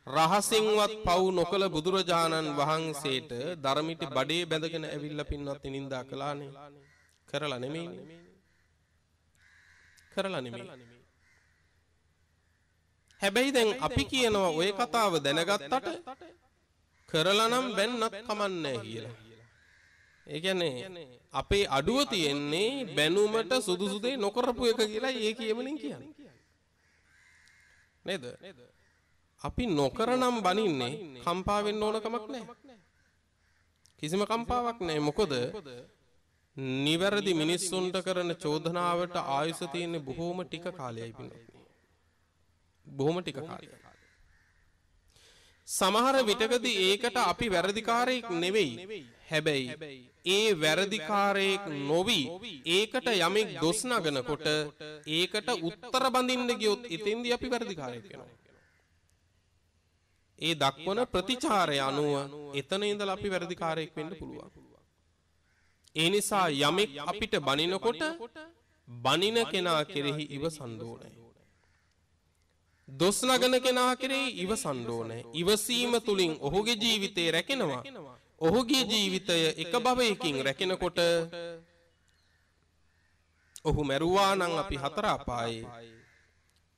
රහසින්වත් පව් නොකළ බුදුරජාණන් වහන්සේට ධර්මිට බඩේ බැඳගෙන ඇවිල්ලා පින්වත් නින්දා කළානේ. කරලා නෙමෙයිනේ. කරලා නෙමෙයි. හැබැයි දැන් අපි කියනවා ওই කතාව දැනගත්තට කරලා නම් බැන්නත් කමන්නේ කියලා. ඒ කියන්නේ අපේ අඩුව තියෙන්නේ බැනුමට සුදුසු දේ නොකරපු එක කියලා ඒ කියමනින් කියන්නේ. නේද? අපි නොකර නම් බනින්නේ කම්පා වෙන්න ඕන කමක් නැහැ. කිසිම කම්පාවක් නැහැ. මොකද නිවැරදි මිනිස්සුන්ට කරන චෝදනාවට ආයුෂ තියෙන්නේ බොහෝම ටික කාලයයි පින්නත්. බොහොම ටික කාලයක්. සමහර විටකදී ඒකට අපි වැරදිකාරයෙක් නෙවෙයි. හැබැයි ඒ වැරදිකාරයෙක් නොවි ඒකට යමෙක් දොස් නගනකොට ඒකට උත්තර බඳින්න ගියොත් එතෙන්දී අපි වැරදිකාරයෙක් වෙනවා. ඒ දක්වන ප්‍රතිචාරය අනුව එතන ඉඳලා අපි වැරදිකාරයෙක් වෙන්න පුළුවන්. ඒ නිසා යමෙක් අපිට බනිනකොට බනින කෙනා කෙරෙහි ඉවසන්න ඕනේ. දොස් නගන කෙනා කෙරෙහි ඉවසන්න ඕනේ. ඉවසීම තුලින් ඔහුගේ ජීවිතේ රැකෙනවා. ඔහුගේ ජීවිතය එක භවයකින් රැකෙනකොට ඔහු මැරුවා නම් අපි හතර අපායේ.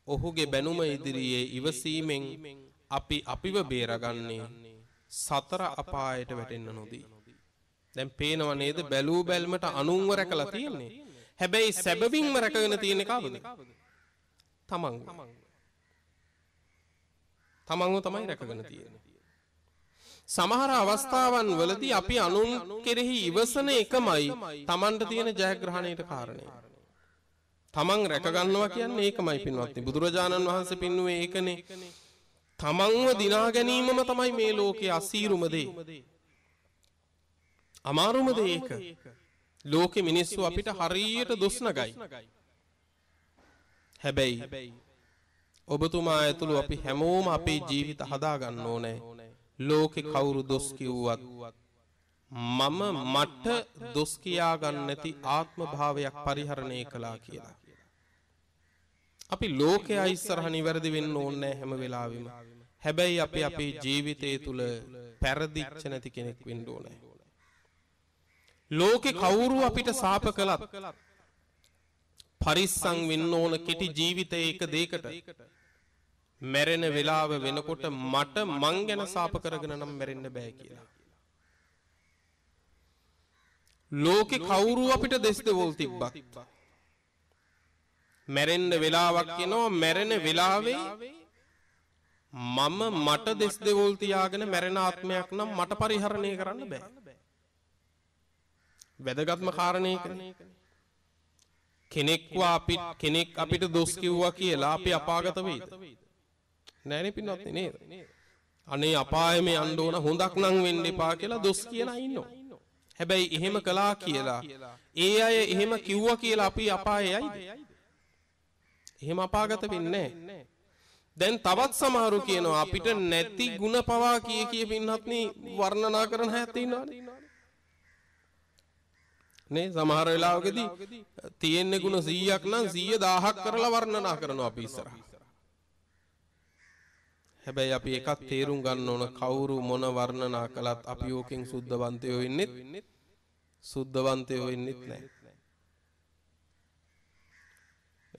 ඔහුගේ බැනුම ඉදිරියේ ඉවසීමෙන් අපි අපිව බේරගන්නේ සතර අපායට වැටෙන්න නොදී. දැන් පේනව නේද බැලූ බැල්මට අනුන්ව රැකලා තියෙන්නේ. හැබැයි සැබවින්ම රැකගෙන තියෙන්නේ කවුද? තමන්. තමන්ව තමයි රැකගෙන තියෙන්නේ. සමහර අවස්ථාවන් වලදී අපි අනුන් කෙරෙහි ඉවසන එකමයි තමන්ට තියෙන ජයග්‍රහණයට කාරණය. තමන් රැකගන්නවා කියන්නේ ඒකමයි පින්වත්නි. බුදුරජාණන් වහන්සේ පින්නුවේ ඒකනේ. තමන්ව දිනා ගැනීමම තමයි මේ ලෝකයේ අසීරුම දේ. අමාරුම දේ ඒක. ලෝකෙ මිනිස්සු අපිට හරියට දොස් නගයි. හැබැයි ඔබතුමා ඇතුළු අපි හැමෝම අපේ ජීවිත හදාගන්න ඕනේ. ලෝකෙ කවුරු දොස් කිව්වත් මම මට දොස් කියා ගන්න නැති ආත්ම භාවයක් පරිහරණය කළා කියලා. අපි ලෝකයා ඉස්සරහ නිවැරදි වෙන්න ඕනේ හැම වෙලාවෙම. හැබැයි අපි අපේ ජීවිතය තුල පෙරදිච්ච නැති කෙනෙක් වෙන්න ඕනේ. ලෝකේ කවුරු අපිට සාප කළත් පරිස්සම් වෙන්න ඕන කෙටි ජීවිතයේ එක දෙයකට මැරෙන වෙලාව වෙනකොට මට මං ගැන සාප කරගෙන නම් මැරෙන්න බෑ කියලා. ලෝකෙ කවුරු අපිට දෙස් දෙවොල් තිබ්බත් මැරෙන්න වෙලාවක් එනවා මැරෙන වෙලාවේ මම මට දෙස් දෙවොල් තියාගෙන මැරෙන ආත්මයක් නම් මට පරිහරණය කරන්න බෑ. වැදගත්ම කාරණය කෙනෙක්ව අපි කෙනෙක් අපිට දොස් කිව්වා කියලා අපි අපාගත වෙයිද? නෑනේ පින්වත් නේද? අනේ අපායෙම යන්න ඕන හොඳක් නම් වෙන්න එපා කියලා දොස් කියලා ඉන්නවා. හැබැයි එහෙම කළා කියලා ඒ අය එහෙම කිව්වා කියලා අපි අපායේ යයිද? එහෙම අපාගත වෙන්නේ නැහැ. දැන් තවත් සමහරු කියනවා අපිට නැති ಗುಣ පවා කිය කිය පින්වත්නි වර්ණනා කරන හැත් ඉන්නවනේ. නේ සමහර වෙලාවකදී තියෙන්නේ ಗುಣ 100ක් නම් 100 1000ක් කරලා වර්ණනා කරනවා අපි ඉස්සරහ. හැබැයි අපි එකක් තේරුම් ගන්න ඕන කවුරු මොන වර්ණනා කළත් අපි ඕකෙන් සුද්ධවන්තයෝ වෙන්නෙත් සුද්ධවන්තයෝ වෙන්නෙත් නැහැ.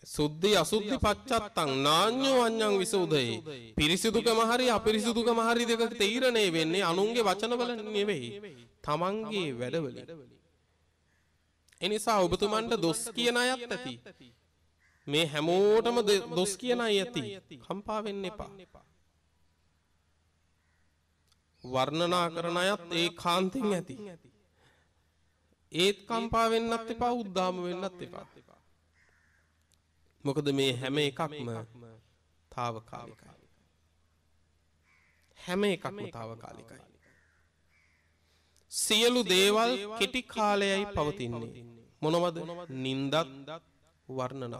සුද්ධි අසුද්ධි පච්චත්තං නාඤ්ඤෝ අඤ්ඤං විසුද්ධේ. පිරිසිදුකම හරි අපිරිසිදුකම හරි දෙක තීරණය වෙන්නේ අනුන්ගේ වචනවල නෙවෙයි තමන්ගේ වැඩවලින්. එනිසා ඔබතුමන්ට දොස් කියන අයත් ඇති. මේ හැමෝටම දොස් කියන අය ඇති. කම්පා වෙන්න එපා. වර්ණනා කරන අයත් ඒ කාන්තින් ඇති ඒත් කම්පා වෙන්නත් එපා උද්දාම වෙන්නත් එපා මොකද මේ හැම එකක්ම తాවකාලිකයි. හැම එකක්ම తాවකාලිකයි. සියලු දේවල් කෙටි කාලයයි පවතින්නේ. මොනවද? නින්දත් වර්ණනත්.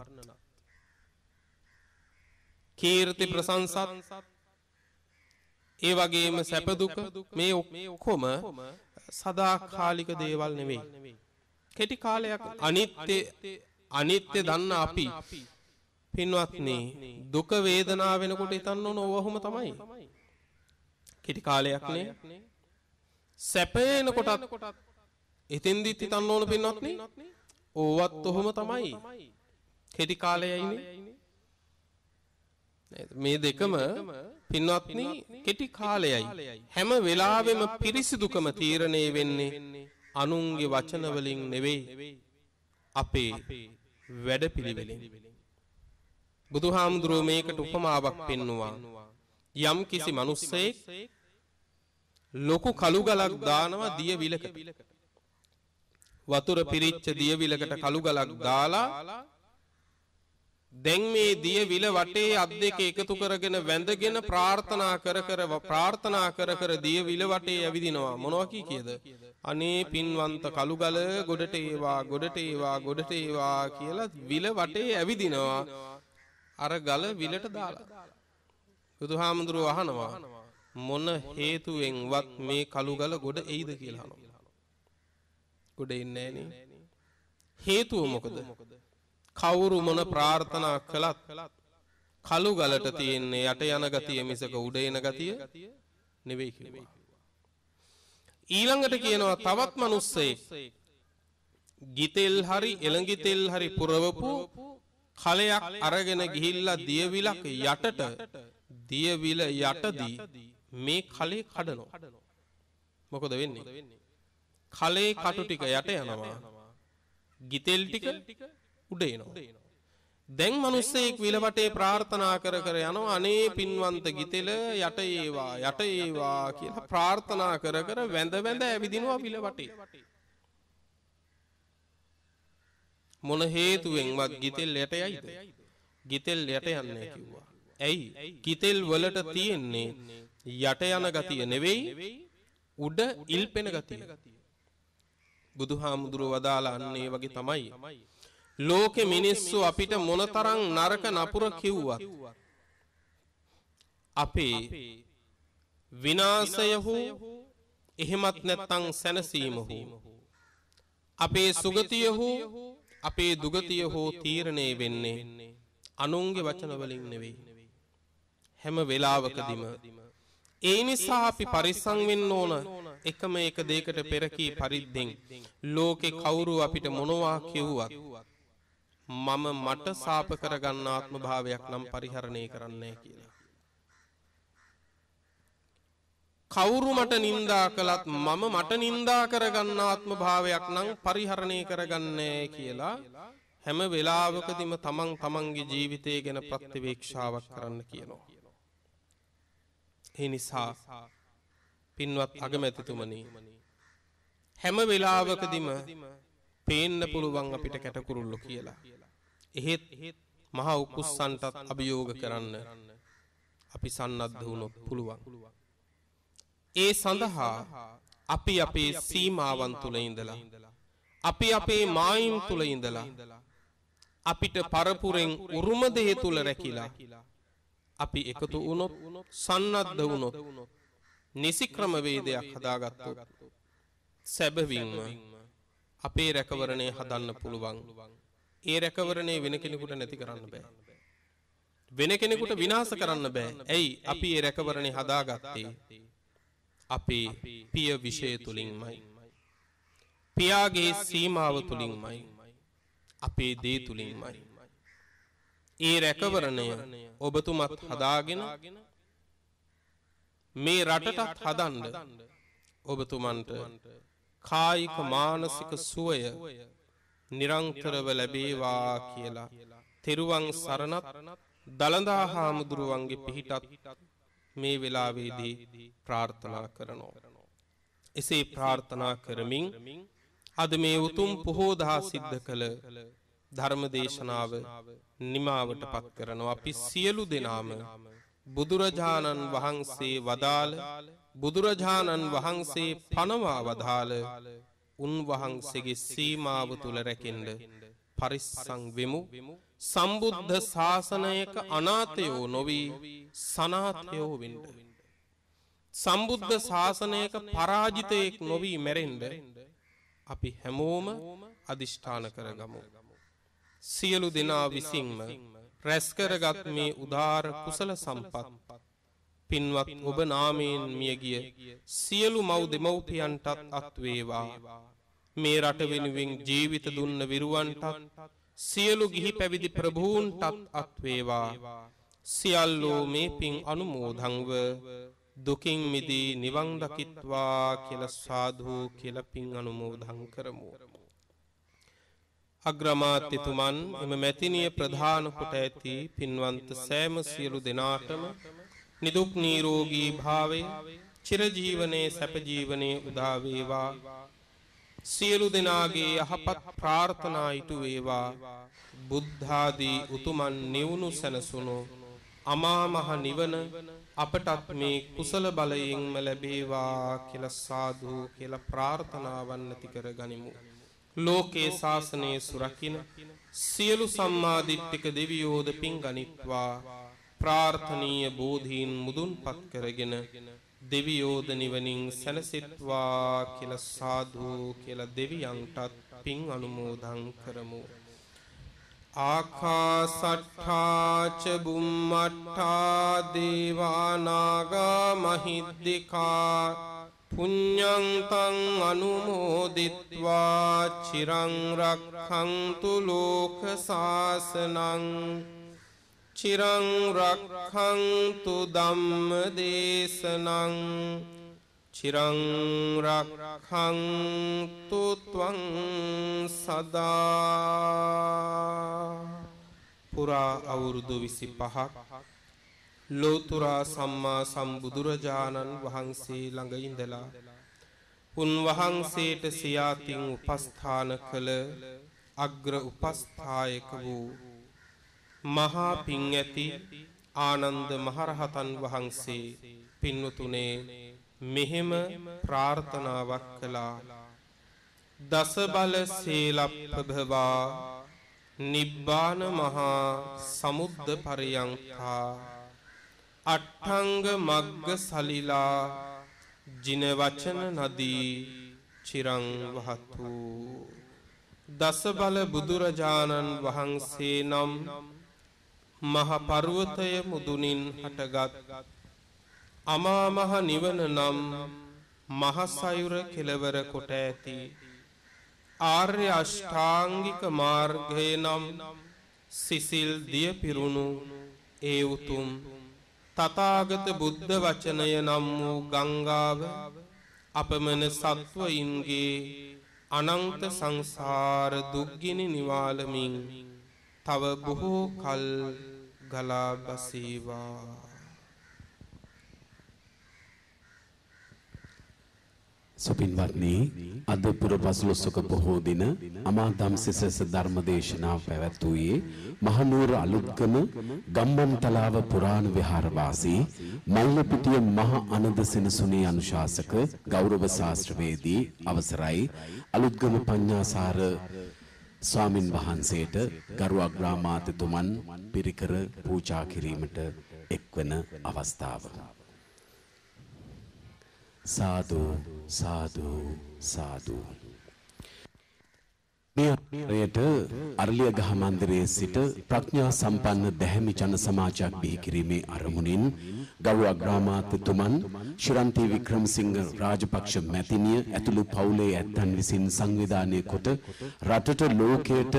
කීර්ති ප්‍රශංසත් ඒ වගේම සැප දුක මේ ඔක්කොම සදාකාලික දේවල් නෙවෙයි. කෙටි කාලයක් අනිත්‍ය අනිත්‍ය දන්න අපි පින්වත්නි දුක වේදනා වෙනකොට හිතන්න ඕන ඕවහුම තමයි. කෙටි කාලයක්නේ. සැපේන කොටත් එතෙන්දිත් හිතන්න ඕන පින්වත්නි ඕවත් ඔහොම තමයි. කෙටි කාලයයිනේ. මේ දෙකම පින්වත්නි කෙටි කාලයයි. හැම වෙලාවෙම පිරිසිදුකම තීරණය වෙන්නේ අනුන්ගේ වචනවලින් නෙවෙයි අපේ වැඩ පිළිවෙලින්. බුදු හාමුදුරුව මේකට උපමාවක් පෙන්නවා. යම් කිසි මනුස්සෙක් ලොකු කළුගලක් දානවා දිය විලකට. වතුර පිරිච්ච දිය විලකට කළුගලක් දාලා දැන් මේ දිය විල වටේ අත් දෙක එකතු කරගෙන වැඳගෙන ප්‍රාර්ථනා කර කර ප්‍රාර්ථනා කර කර දිය විල වටේ ඇවිදිනවා. මොනවා කී කියද අනේ පින්වන්ත කළුගල ගොඩට ඒවා ගොඩට ඒවා ගොඩට ඒවා කියලා විල වටේ ඇවිදිනවා. අර ගල විලට දාලා. බුදුහාමුදුරුව අහනවා මොන හේතුවෙන්වත් මේ කළුගල ගොඩ එයිද කියලා අහනවා. ගොඩ එන්නේ නැහනේ. හේතුව මොකද? කවුරු මොන ප්‍රාර්ථනා කළත් කළු ගලට තියෙන්නේ යට යන ගතිය මිසක උඩ එන ගතිය නෙවෙයි කිව්වා. ඊළඟට කියනවා තවත් මිනිස්සෙක් ගිතෙල් හරි එළඟි තෙල් හරි පුරවපු කලයක් අරගෙන ගිහිල්ලා දියවිලක් යටට දියවිල යටදී මේ කලේ කඩනවා. මොකද වෙන්නේ? කලේ කටු ටික යට යනවා. ගිතෙල් ටික උඩ එනවා. දැන් මිනිස්සෙක් විලවටේ ප්‍රාර්ථනා කර කර යනවා අනේ පින්වන්ත ගිතෙල යට ඒවා යට ඒවා කියලා ප්‍රාර්ථනා කර කර වැඳ වැඳ ඇවිදිනවා විලවටේ. මොන හේතුවෙන්වත් ගිතෙල් යට යයිද? ගිතෙල් යට යන්නේ කිව්වා. ඇයි? ගිතෙල් වලට තියෙන්නේ යට යන ගතිය නෙවෙයි උඩ ඉල්පෙන ගතිය. බුදුහාමුදුරුව වදාලා අන්නේ වගේ තමයි. ලෝකෙ මිනිස්සු අපිට මොනතරම් නරක නපුර කිව්වත් අපේ විනාශය හෝ එහෙමත් නැත්නම් සැනසීම හෝ අපේ සුගතිය හෝ අපේ දුගතිය හෝ තීරණය වෙන්නේ අනුන්ගේ වචන වලින් නෙවෙයි. හැම වෙලාවකදීම ඒ නිසා අපි පරිස්සම් වෙන්න ඕන එකම එක දෙයකට පෙරකී පරිද්දෙන් ලෝකේ කවුරු අපිට මොනවා කිව්වත් මම මට සාප කරගන්න ආත්ම භාවයක් නම් පරිහරණය කරන්නේ කියලා. කවුරු මට නින්දා කළත් මම මට නින්දා කරගන්න ආත්ම භාවයක් නම් පරිහරණය කරගන්නේ කියලා හැම වෙලාවකදීම තමන් තමන්ගේ ජීවිතය ගැන ප්‍රත්‍යවේක්ෂාවක් කරන්න කියනවා. ඒ නිසා පින්වත් අගමැතිතුමනි හැම වෙලාවකදීම පේන්න පුළුවන් අපිට කැටකුරුල්ලෝ කියලා. එහෙත් මහා උකුස්සන්ටත් අභියෝග කරන්න අපි සන්නද්ධ වුණොත් පුළුවන්. ඒ සඳහා අපි අපේ සීමාවන් තුළ ඉඳලා අපි අපේ මායිම් තුළ ඉඳලා අපිට පරපුරෙන් උරුම දේ තුළ රැකිලා අපි එකතු වුණොත් සන්නද්ධ වුණොත් නිසි ක්‍රමවේදයක් හදාගත්තොත් සැබවින්ම අපේ රැකවරණය හදන්න පුළුවන්. ඒ රැකවරණය වෙන කෙනෙකුට නැති කරන්න බෑ. වෙන කෙනෙකුට විනාශ කරන්න බෑ. ඇයි අපි ඒ රැකවරණය හදාගත්තේ? අපේ පිය විෂය තුලින්මයි. පියාගේ සීමාව තුලින්මයි. අපේ දේ තුලින්මයි. ඒ රැකවරණය ඔබතුමත් හදාගෙන මේ රටටත් හදන්න ඔබතුමන්ට කායික මානසික සුවය නිරංතරව ලැබේවා කියලා තෙරුවන් සරණත් දළදා හාමුදුරුවන්ගේ පිහිටත් මේ වෙලාවේදී ප්‍රාර්ථනා කරනවා. එසේ ප්‍රාර්ථනා කරමින් අද මේ උතුම් පොහෝදහා සිද්ධ කළ ධර්ම දේශනාව නිමාවට පත් කරනවා අපි සියලු දෙනාම බුදුරජාණන් වහන්සේ වදාළ බුදුරජාණන් වහන්සේ පනවා වදාළ උන්වහන්සේගේ සීමාව තුල රැකෙන්න පරිස්සම් වෙමු. සම්බුද්ධ ශාසනයක අනාථයෝ නොවි සනාථයෝ වෙන්න සම්බුද්ධ ශාසනයක පරාජිතයෙක් නොවි මැරෙන්න අපි හැමෝම අදිෂ්ඨාන කරගමු. සියලු දෙනා විසින්ම රැස්කරගත් මේ උදාර කුසල සම්පත් පින්වත් ඔබ නාමයෙන් මියගිය සියලු මව් දෙමව්පියන්ටත් අත්වේවා මේ රට වෙනුවෙන් ජීවිත දුන්න විරුවන්ටත් සියලු ගිහි පැවිදි ප්‍රභූන්ටත් අත්වේවා සියල්ලෝ මේ පින් අනුමෝදංව දුකින් මිදී නිවන් දකිත්වා කියලා සාදු කියලා පින් අනුමෝදන් කරමු. අග්‍රමාත්‍යතුමන් එම මැතිනිය ප්‍රධාන කොට ඇති පින්වන්ත සෑම සියලු දෙනාටම නිදුක් නිරෝගී භාවය චිරජීවනයේ සැපජීවනයේ උදා වේවා සියලු දෙනාගේ යහපත් ප්‍රාර්ථනා ඉටු වේවා බුද්ධාදී උතුමන් නිවුණු සැනසුණු අමා මහ නිවන අපටත් මේ කුසල බලයෙන්ම ලැබේවා කියලා සාදු කියලා ප්‍රාර්ථනාවන් ඇති කර ගනිමු. ලෝකේ ශාසනය සුරකින්න සියලු සම්මාදිට්ඨික දෙවියෝද පින් ගනිත්වා ප්‍රාර්ථනීය බෝධීන් මුදුන්පත් කරගෙන දෙවියෝද නිවනින් සැනසෙත්වා කියලා සාදු කියලා දෙවියන්ටත් පින් අනුමෝදන් කරමු. ආකාසට්ඨාච බුම්මට්ඨා දේවානාගා මහිද්దికා පුඤ්ඤන්තං අනුමෝදිත්වා චිරං රක්ඛන්තු ලෝක සාසනං චිරං රක්ඛන්තු ධම්ම දේශනං චිරං රක්ඛන්තු ත්වං සදා පුරා අවුරුදු 25ක් ලෝතුරා සම්මා සම්බුදුරජාණන් වහන්සේ ළඟ ඉඳලා උන්වහන්සේට සියාතින් උපස්ථාන කළ අග්‍ර උපස්ථායක වූ මහා පිං ඇති ආනන්ද මහරහතන් වහන්සේ පින්වතුනේ මෙහෙම ප්‍රාර්ථනාවක් කළා. දස බල සීලප්පභවා නිබ්බාන මහා සමුද්ද පරියංකා අට්ඨංග මග්ග සලිලා ජින වචන නදී චිරං වහතු. දස බල බුදුරජාණන් වහන්සේ නම් මහ පර්වතය මුදුනින් හටගත්. අමා මහ නිවන නම් මහසයුර කෙලවර කොට ඇති. ආර්ය අෂ්ටාංගික මාර්ගය නම් සිසිල් දිය පිරුණු ඒ උතුම්. තථාගත බුද්ධ වචනය නම් වූ ගංගාව අපමණ සත්වයින්ගේ අනන්ත සංසාර දුක්ගිනි නිවාලමින් තව බොහෝ කල් ගලා බසීවා සුපින්වත්නි අද පුරපසළොස්වක බොහෝ දින අමා ධම්සෙසස ධර්ම දේශනාව පැවැත්වුවේ මහනුවර අලුත්ගම ගම්බන්තලාව පුරාණ විහාරවාසී මල්ලපිටිය මහ අනද සෙනසුනේ අනුශාසක ගෞරව ශාස්ත්‍රවේදී අවසරයි. අලුත්ගම පඤ්ඤාසාර ස්වාමින් වහන්සේට ගරු අග්‍රාමාත්‍යතුමන් පිරිකර පූජා කිරීමට එක්වන අවස්ථාව. සාදු සාදු සාදු. මෙයට අරලිය ගහ මන්දිරයේ සිට ප්‍රඥා සම්පන්න දැහැමි ජන සමාජයක් බිහි කිරීමේ අරමුණින් ගෞරව අග්‍රාමාත්‍යතුමන් ශිරන්ති වික්‍රමසිංහ රාජපක්ෂ මැතිණිය ඇතුළු පවුලේ ඇත්තන් විසින් සංවිධානය කොට රටට ලෝකයට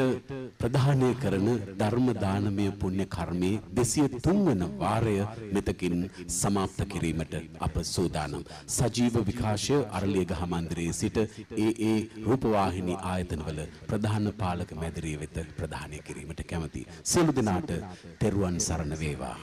ප්‍රදානය කරන ධර්ම දානමය පුණ්‍ය කර්මයේ 203 වන වාරය මෙතකින් સમાપ્ત කිරීමට අප සූදානම් සජීව විකාශය අරලිය ගහ මන්දිරයේ සිට ඒ ඒ රූපවාහිනී ආයතනවල ප්‍රධාන පාලක මැදිරිය වෙත ප්‍රධානය කිරීමට කැමැති සියලු දෙනාට තෙරුවන් සරණ වේවා.